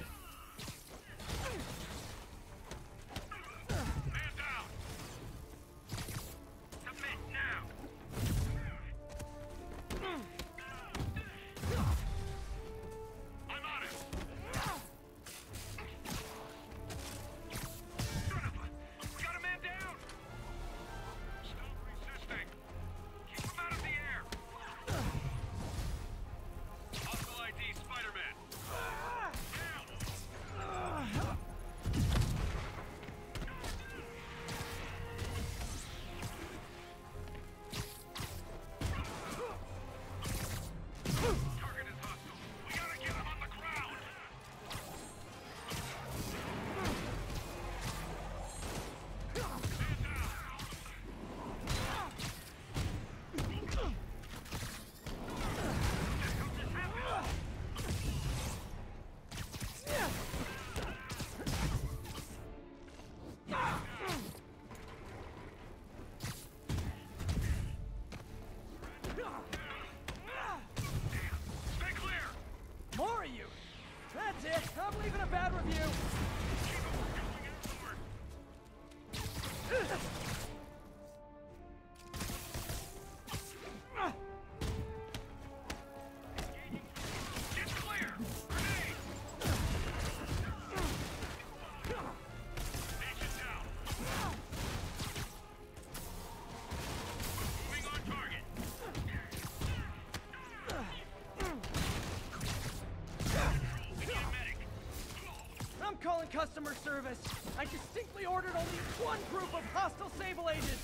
Customer service. I distinctly ordered only one group of hostile Sable agents.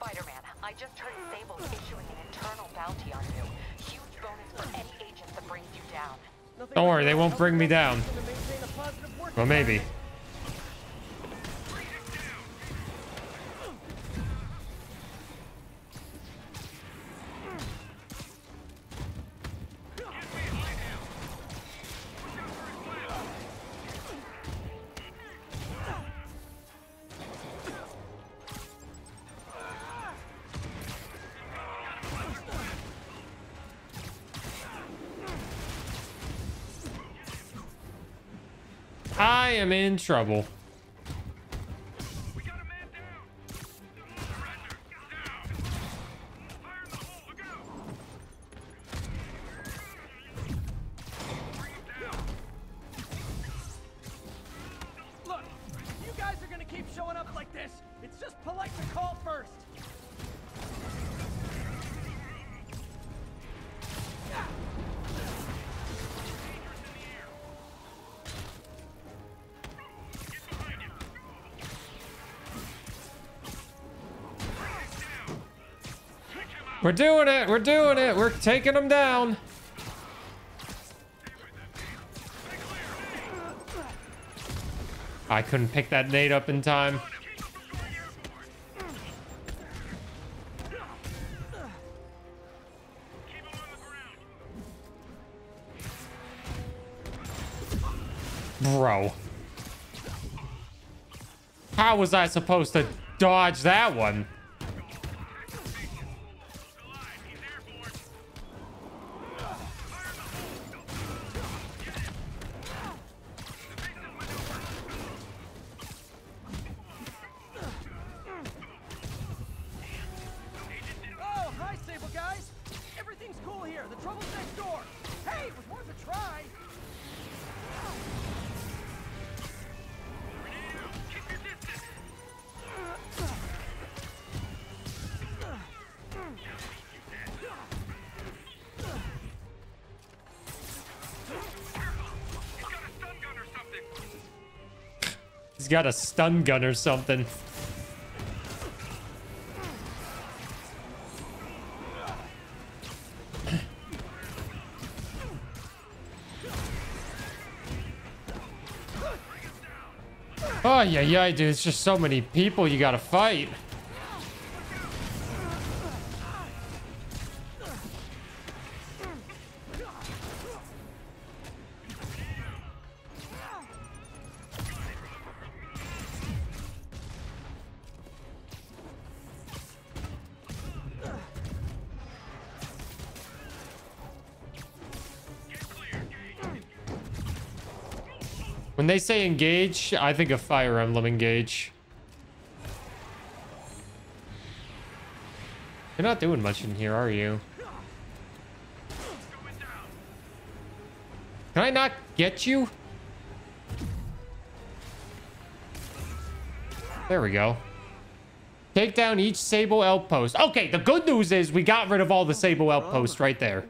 Spider-Man, I just heard Sable's issuing an internal bounty on you. Huge bonus for any agent that brings you down. Don't worry, they won't bring me down. to maintain a positive work Well, maybe. In trouble. We're doing it. We're doing it. We're taking them down. I couldn't pick that nade up in time. Bro. How was I supposed to dodge that one? Got a stun gun or something. Oh, yeah, yeah, dude. It's just so many people you gotta fight. They say engage, I think of Fire Emblem engage. You're not doing much in here, are you? Can I not get you? There we go. Take down each Sable outpost. Okay, the good news is we got rid of all the Sable outposts right there.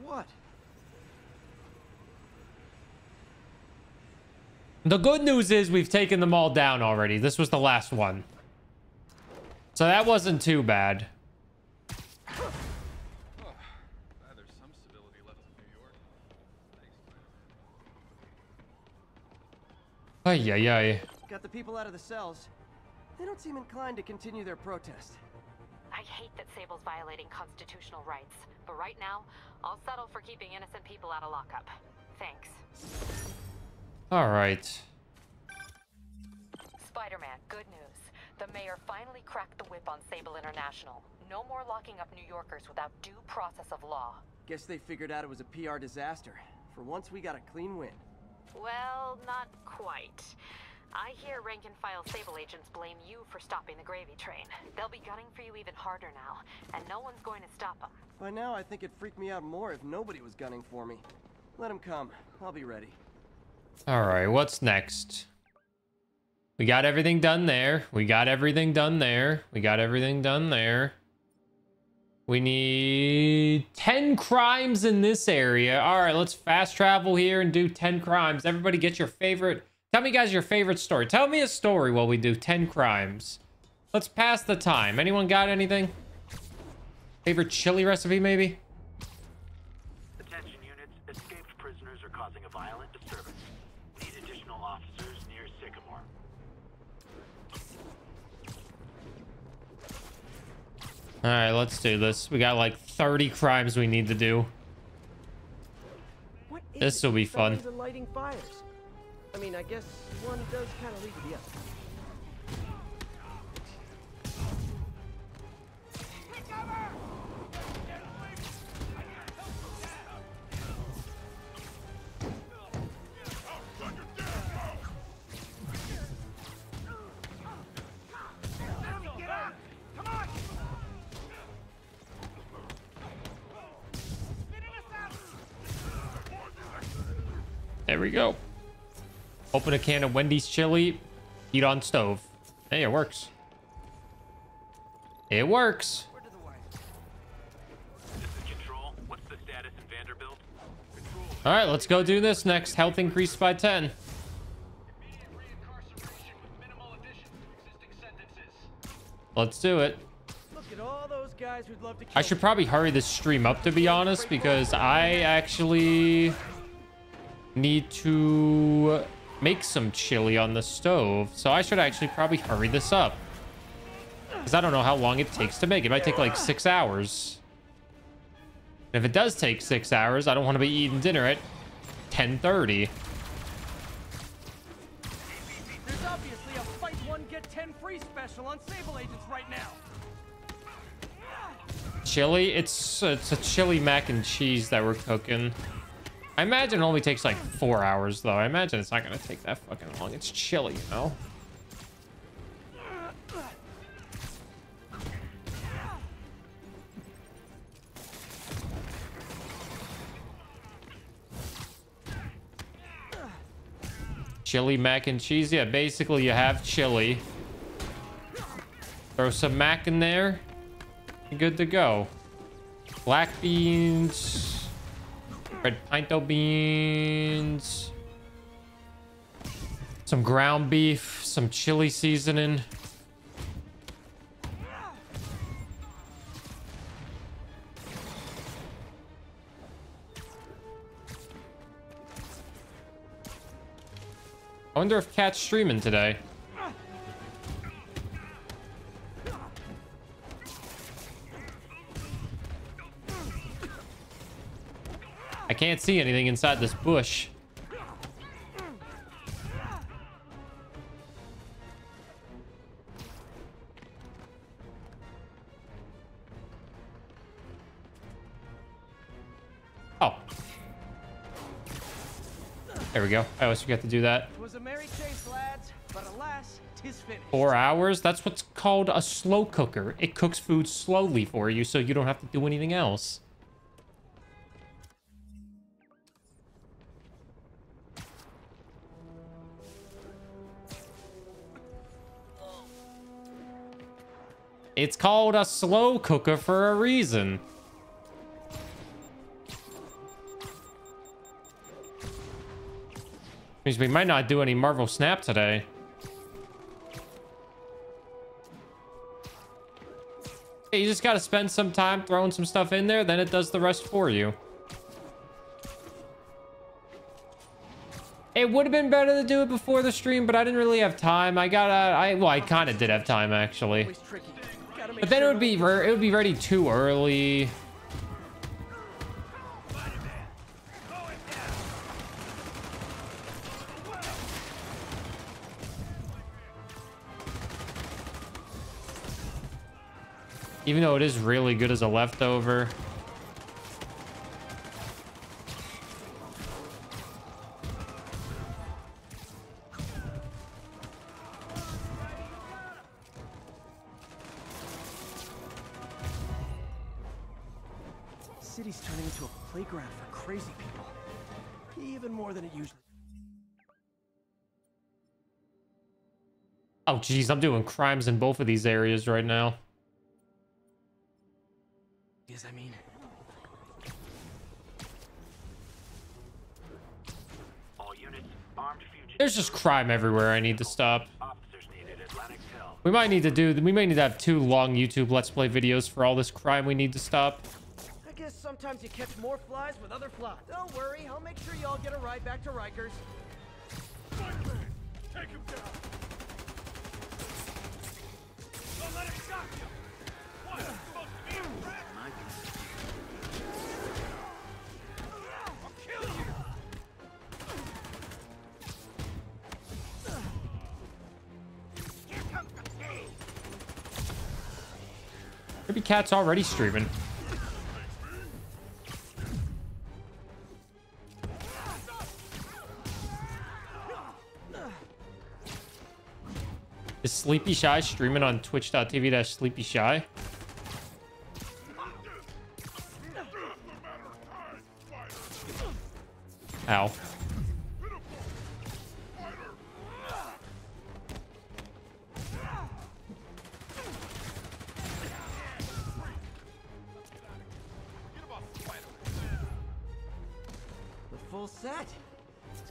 The good news is we've taken them all down already. This was the last one. So that wasn't too bad. Glad there's some civility left in New York. Thanks. Ay, ay, ay. Got the people out of the cells. They don't seem inclined to continue their protest. I hate that Sable's violating constitutional rights, but right now, I'll settle for keeping innocent people out of lockup. Thanks. All right. Spider-Man, good news. The mayor finally cracked the whip on Sable International. No more locking up New Yorkers without due process of law. Guess they figured out it was a PR disaster. For once, we got a clean win. Well, not quite. I hear rank and file Sable agents blame you for stopping the gravy train. They'll be gunning for you even harder now, and no one's going to stop them. By now, I think it'd freak me out more if nobody was gunning for me. Let them come. I'll be ready. All right, what's next? We got everything done there. We got everything done there. We got everything done there. We need 10 crimes in this area. All right, let's fast travel here and do 10 crimes. Everybody get your favorite. Tell me guys your favorite story. Tell me a story while we do 10 crimes. Let's pass the time. Anyone got anything? Favorite chili recipe maybe? Attention units, escaped prisoners are causing a violent disturbance. Need additional officers near Sycamore. All right, let's do this. We got like 30 crimes we need to do. This will be fun. felons and lighting fires? I mean, I guess one does kind of lead to the other. There we go. Open a can of Wendy's chili, eat on stove. Hey, it works. It works. This is Control. What's the status in Vanderbilt? Control. All right, let's go do this next. Health increased by 10. Immediate reincarceration with minimal additions to existing sentences. Let's do it. Look at all those guys who'd love to kill I should probably hurry this stream up, to be honest, because I actually need to uh, make some chili on the stove. So I should actually probably hurry this up. Because I don't know how long it takes to make. It might take like six hours. And if it does take six hours, I don't want to be eating dinner at 10.30. There's obviously a fight one get ten free special on Sable Agents right now. Chili? It's, it's a chili mac and cheese that we're cooking. I imagine it only takes like four hours, though. I imagine it's not going to take that fucking long. It's chili, you know? Chili mac and cheese. Yeah, basically you have chili. Throw some mac in there. You're good to go. Black beans. Red pinto beans. Some ground beef. Some chili seasoning. I wonder if Cat's streaming today. I can't see anything inside this bush. Oh. There we go. I always forget to do that. It was a merry chase, lads, but alas, tis finished. Four hours? That's what's called a slow cooker. It cooks food slowly for you so you don't have to do anything else. It's called a slow cooker for a reason. Means we might not do any Marvel Snap today. You just got to spend some time throwing some stuff in there, then it does the rest for you. It would have been better to do it before the stream, but I didn't really have time. I got uh, I well, I kind of did have time actually. But then it would be it would be ready too early. Even though it is really good as a leftover. More than it usually. Oh geez, I'm doing crimes in both of these areas right now. Yes, I mean. All units, armed fugitives. There's just crime everywhere I need to stop. Officers needed. Atlantic Hill. We might need to do, we may need to have two long YouTube Let's Play videos for all this crime we need to stop. I guess sometimes you catch more flies with other flies. Don't worry, I'll make sure y'all get a ride back to Rikers. Spider-Man! Take him down! Don't let him shock you! What? I'm supposed to be a friend? I'll kill you! Here comes the! Maybe Cat's already streaming. Sleepy Shy streaming on twitch.tv dash Sleepy Shy? Ow. The full set.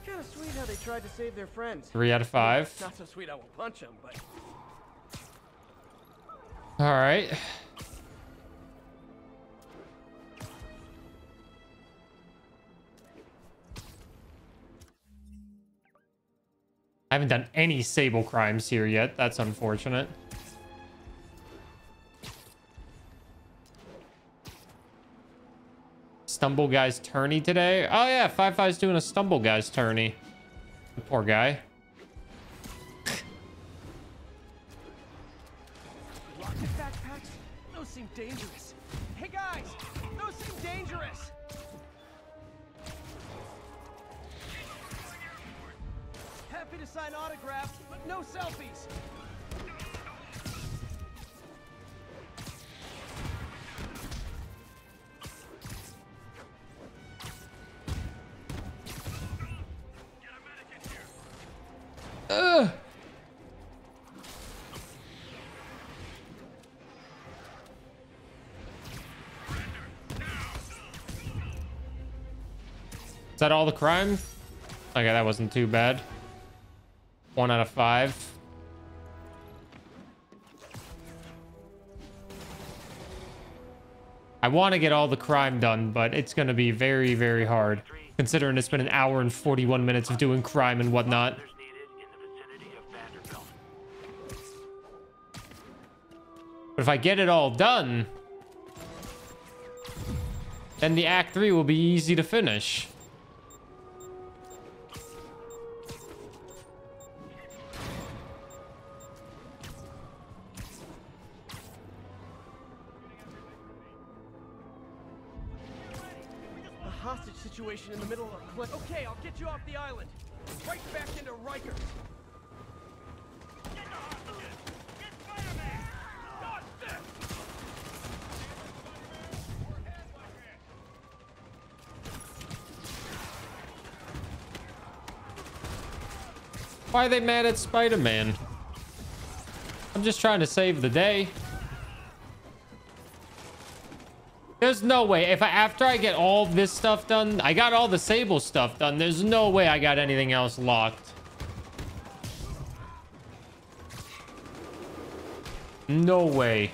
It's kind of sweet how they tried to save their friends. Three out of five. Not so sweet I won't punch them, but right. I haven't done any Sable crimes here yet. That's unfortunate. Stumble Guys tourney today. Oh yeah, Five Five's doing a Stumble Guys tourney. The poor guy. That all the crime? Okay, that wasn't too bad. One out of five. I want to get all the crime done, but it's going to be very, very hard. Considering it's been an hour and 41 minutes of doing crime and whatnot. But if I get it all done, then the Act 3 will be easy to finish. Why are they mad at Spider-Man? I'm just trying to save the day. There's no way. If I after I get all this stuff done, I got all the Sable stuff done. There's no way I got anything else locked. No way.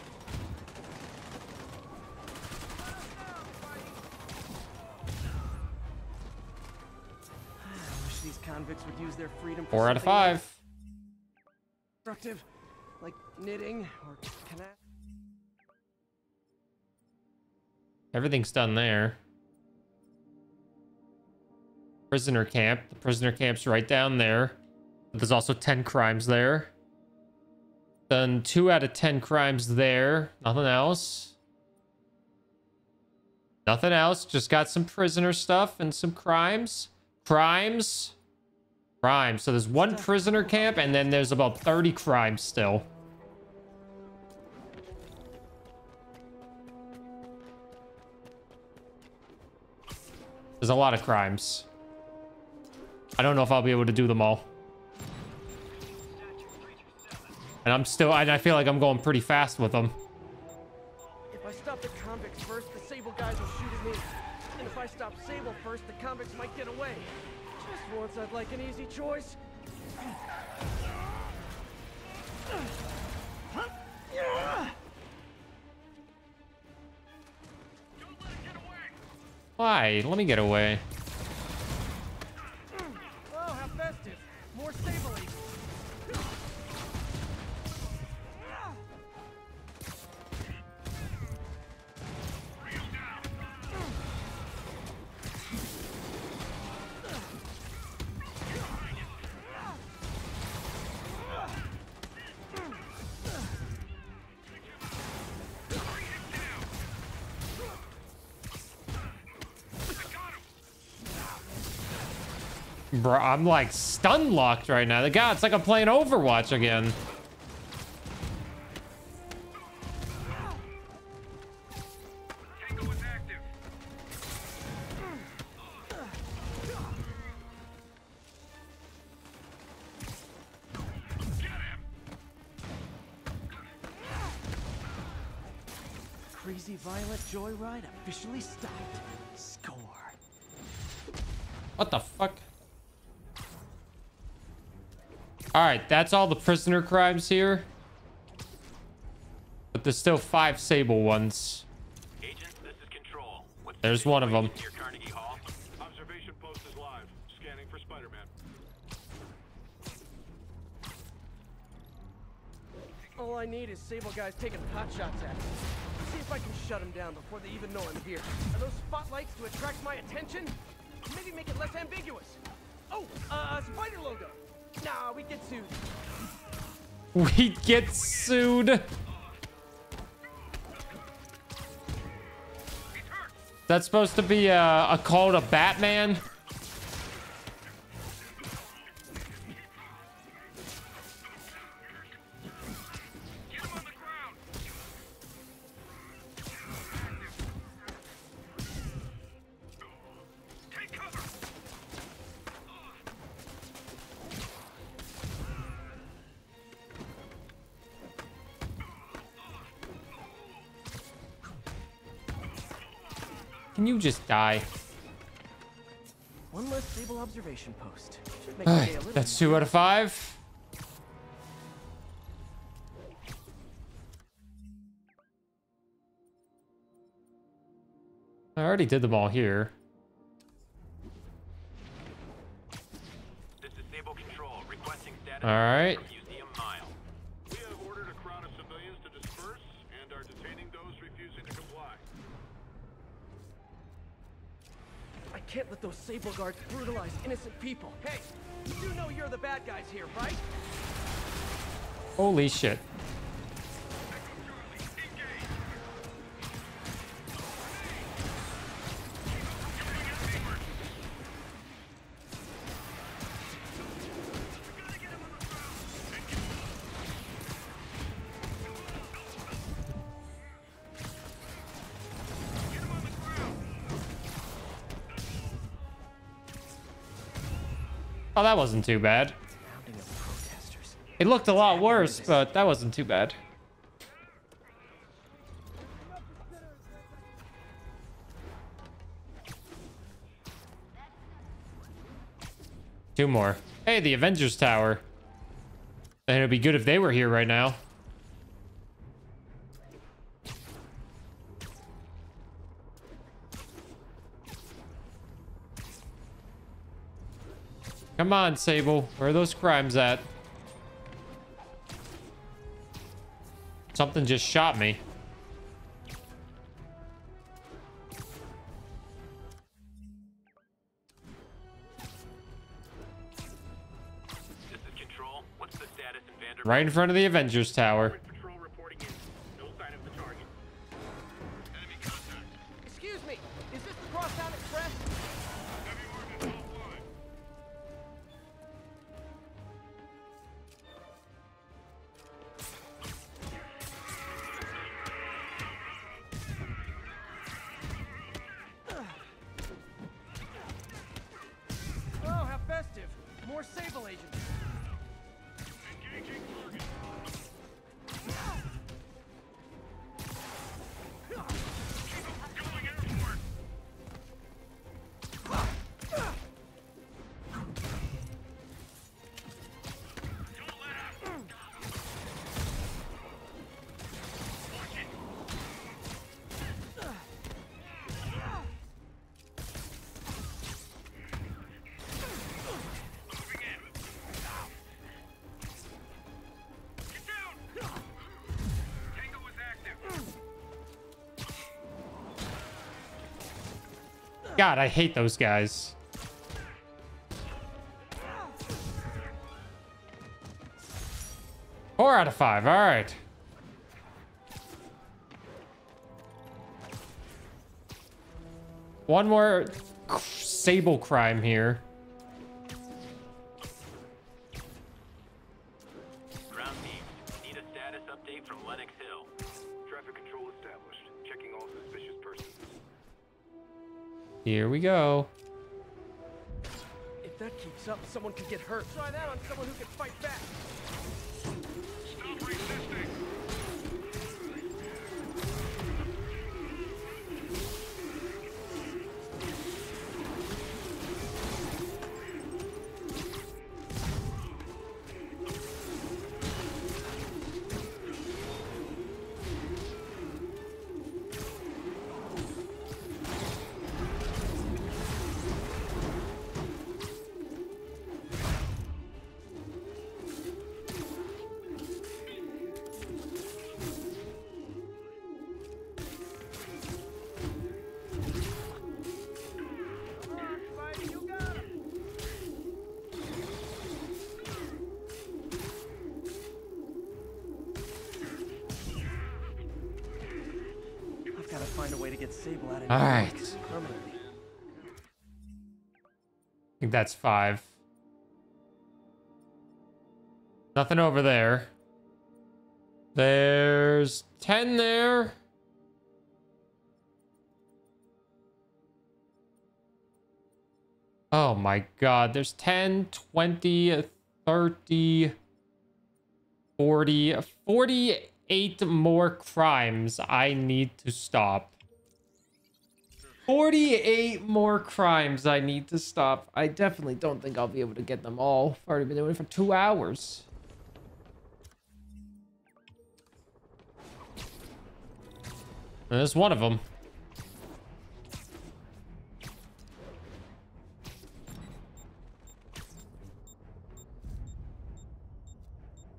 Freedom Four out of five. Constructive, like knitting or canal. Everything's done there. Prisoner camp. The prisoner camp's right down there. There's also 10 crimes there. Done 2 out of 10 crimes there. Nothing else. Nothing else. Just got some prisoner stuff and some crimes. Crimes. So there's one prisoner camp and then there's about 30 crimes still. There's a lot of crimes. I don't know if I'll be able to do them all. And I'm still, I, I feel like I'm going pretty fast with them. If I stop the convicts first, the Sable guys will shoot at me. And if I stop Sable first, the convicts might get away. Just once I'd like an easy choice. Why? Let me get away. Bro, I'm like stun locked right now. The God, it's like I'm playing Overwatch again. Tango is active. Get him! Crazy Violent Joyride officially stopped. Score. What the fuck? All right, that's all the prisoner crimes here. But there's still five Sable ones. Agents, this is Control. What's There's one of situation Near Carnegie Hall. Observation post is live. Scanning for Spider-Man. All I need is Sable guys taking pot shots at me. See if I can shut them down before they even know I'm here. Are those spotlights to attract my attention? Maybe make it less ambiguous. Oh, uh, spider logo. Nah, we get sued. We get sued. That's supposed to be a, a call to Batman. Can you just die? One less Sable observation post. Should make right, a that's two out of five. I already did them all here. This is Sable Control, requesting status All right. Can't let those Sable guards brutalize innocent people. Hey, you know you're the bad guys here, right? Holy shit. That wasn't too bad. It looked a lot worse, but that wasn't too bad. Two more. Hey, the Avengers Tower. And it'd be good if they were here right now. Come on, Sable. Where are those crimes at? Something just shot me. This is Control. What's the status in Vanderbilt? Right in front of the Avengers Tower. God, I hate those guys. Four out of five. All right. One more sable crime here. Here we go. If that keeps up, someone could get hurt. Try that on someone who can fight back. To get Sable out of All right. I think that's five. Nothing over there. There's 10 there. Oh my god. There's 10, 20, 30, 40, 48 more crimes I need to stop. 48 more crimes I need to stop. I definitely don't think I'll be able to get them all. I've already been doing it for two hours. There's one of them.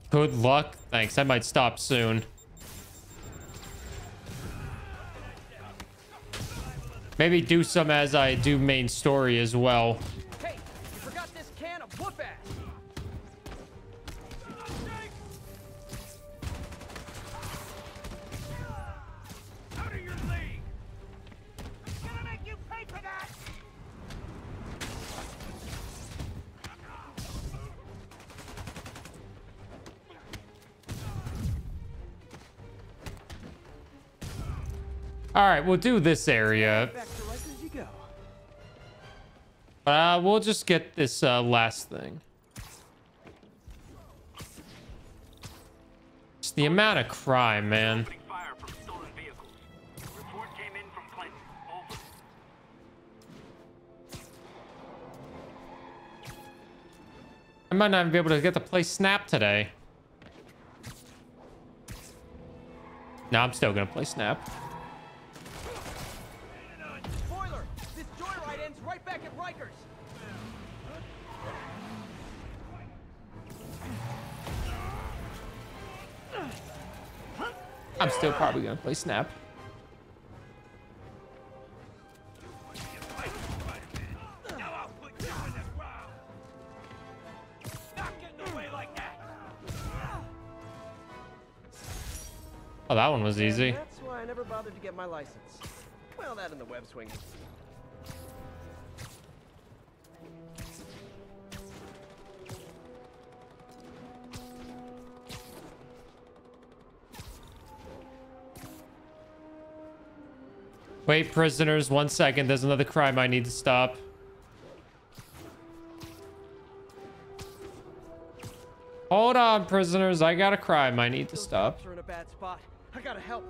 Good luck. Thanks. I might stop soon. Maybe do some as I do main story as well. All right, we'll do this area. Back to Rikers you go. Uh, we'll just get this uh, last thing. It's the amount of crime, man. Opening fire from stolen vehicles. Report came in from Clinton. Over. I might not even be able to get the place snap today. No, I'm still gonna play snap. I'm still probably gonna play snap. Oh, that one was easy. That's why I never bothered to get my license. Well, that the web swing. Wait, prisoners, one second. There's another crime I need to stop. Hold on, prisoners. I got a crime I need to stop. are in a bad spot. I gotta help.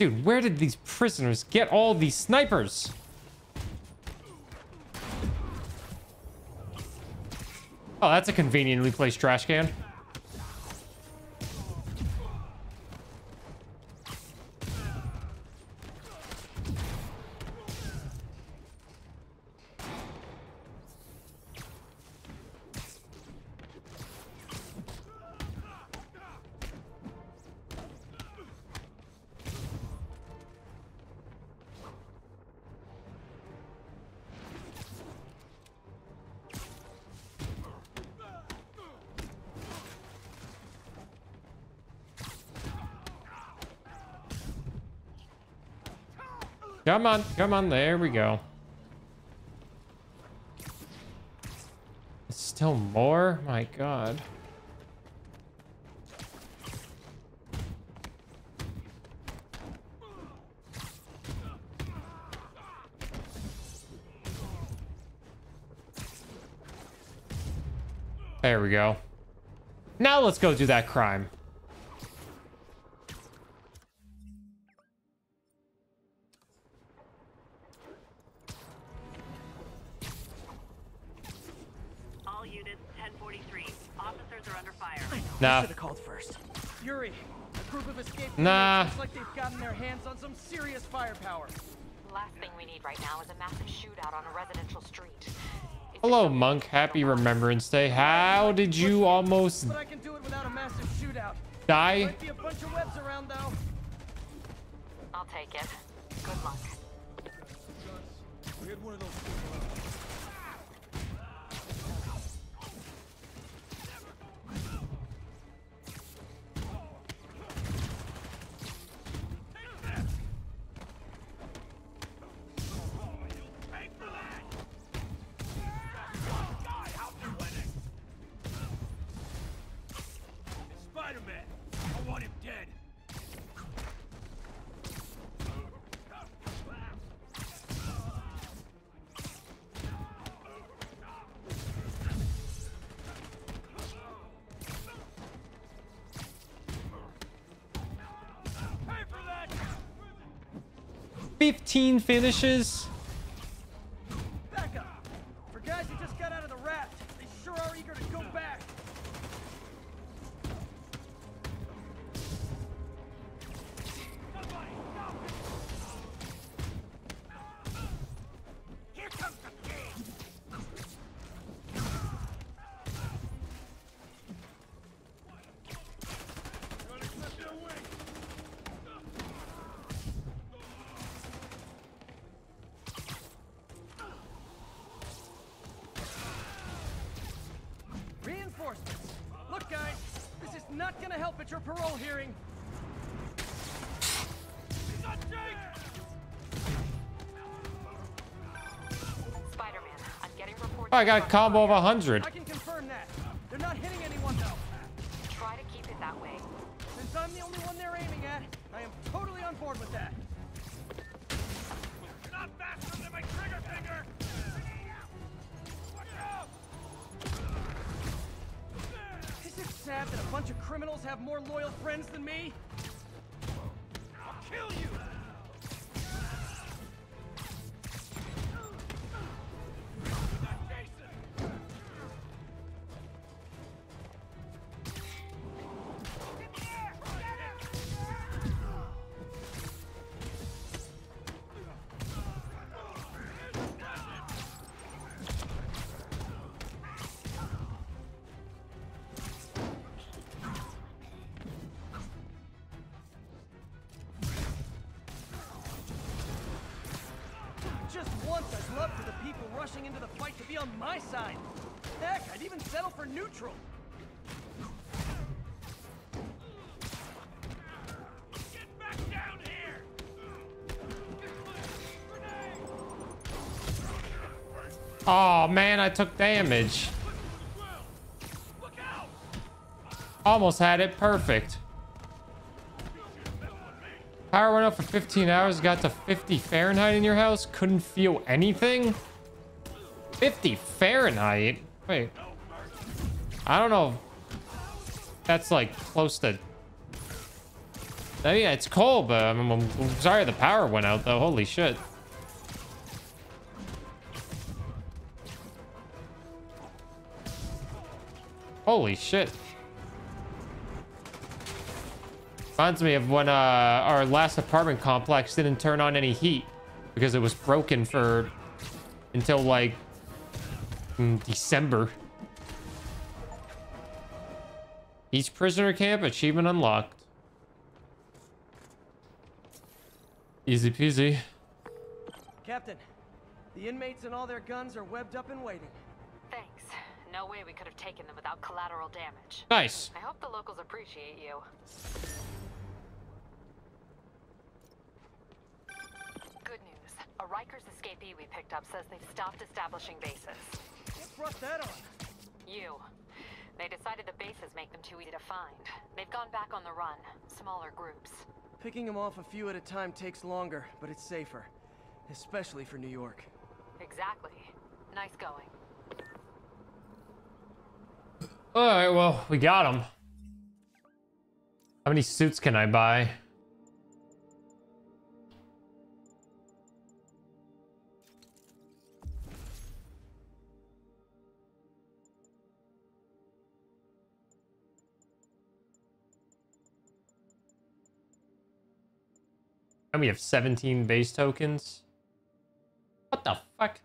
Dude, where did these prisoners get all these snipers? Oh, that's a conveniently placed trash can. Come on, come on. There we go. Still more? My god. There we go. Now let's go do that crime. Nah. Should have called first. Yuri, a group of escaped Nah. looks like they've gotten their hands on some serious firepower. Last thing we need right now is a massive shootout on a residential street. If Hello, Monk. Happy Remembrance Day. How did you almost But 15 finishes? I got of combo of fire. 100. Rushing into the fight to be on my side. Heck, I'd even settle for neutral. Get back down here! Oh man, I took damage. Almost had it perfect. Power went up for 15 hours, got to 50 Fahrenheit in your house, couldn't feel anything? 50 Fahrenheit? Wait. I don't know. That's like close to... Oh yeah, it's cold, but I'm, I'm- I'm sorry the power went out though. Holy shit. Holy shit. Reminds me of when uh, our last apartment complex didn't turn on any heat because it was broken for until like mm, December. Each prisoner camp achievement unlocked. Easy peasy. Captain, the inmates and all their guns are webbed up and waiting. Thanks. No way we could have taken them without collateral damage. Nice. I hope the locals appreciate you. Good news. A Rikers escapee we picked up says they've stopped establishing bases. What brought that on? You. They decided the bases make them too easy to find. They've gone back on the run. Smaller groups. Picking them off a few at a time takes longer, but it's safer. Especially for New York. Exactly. Nice going. All right, well, we got them. How many suits can I buy? And we have 17 base tokens. What the fuck?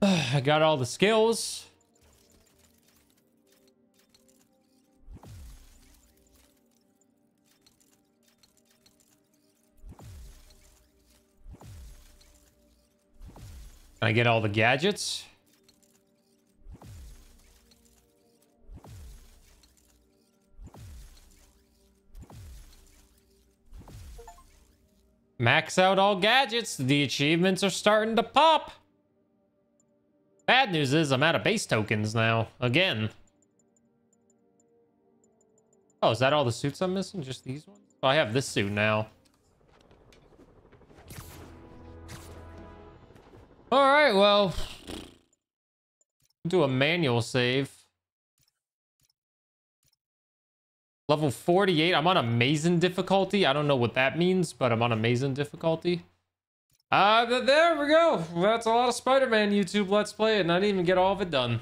I got all the skills. Can I get all the gadgets? Max out all gadgets. The achievements are starting to pop. Bad news is I'm out of base tokens now. Again. Oh, is that all the suits I'm missing? Just these ones? Oh, I have this suit now. All right, well, do a manual save. Level 48. I'm on amazing difficulty. I don't know what that means, but I'm on amazing difficulty. Uh, there we go. That's a lot of Spider-Man YouTube Let's Play, and I didn't even get all of it done.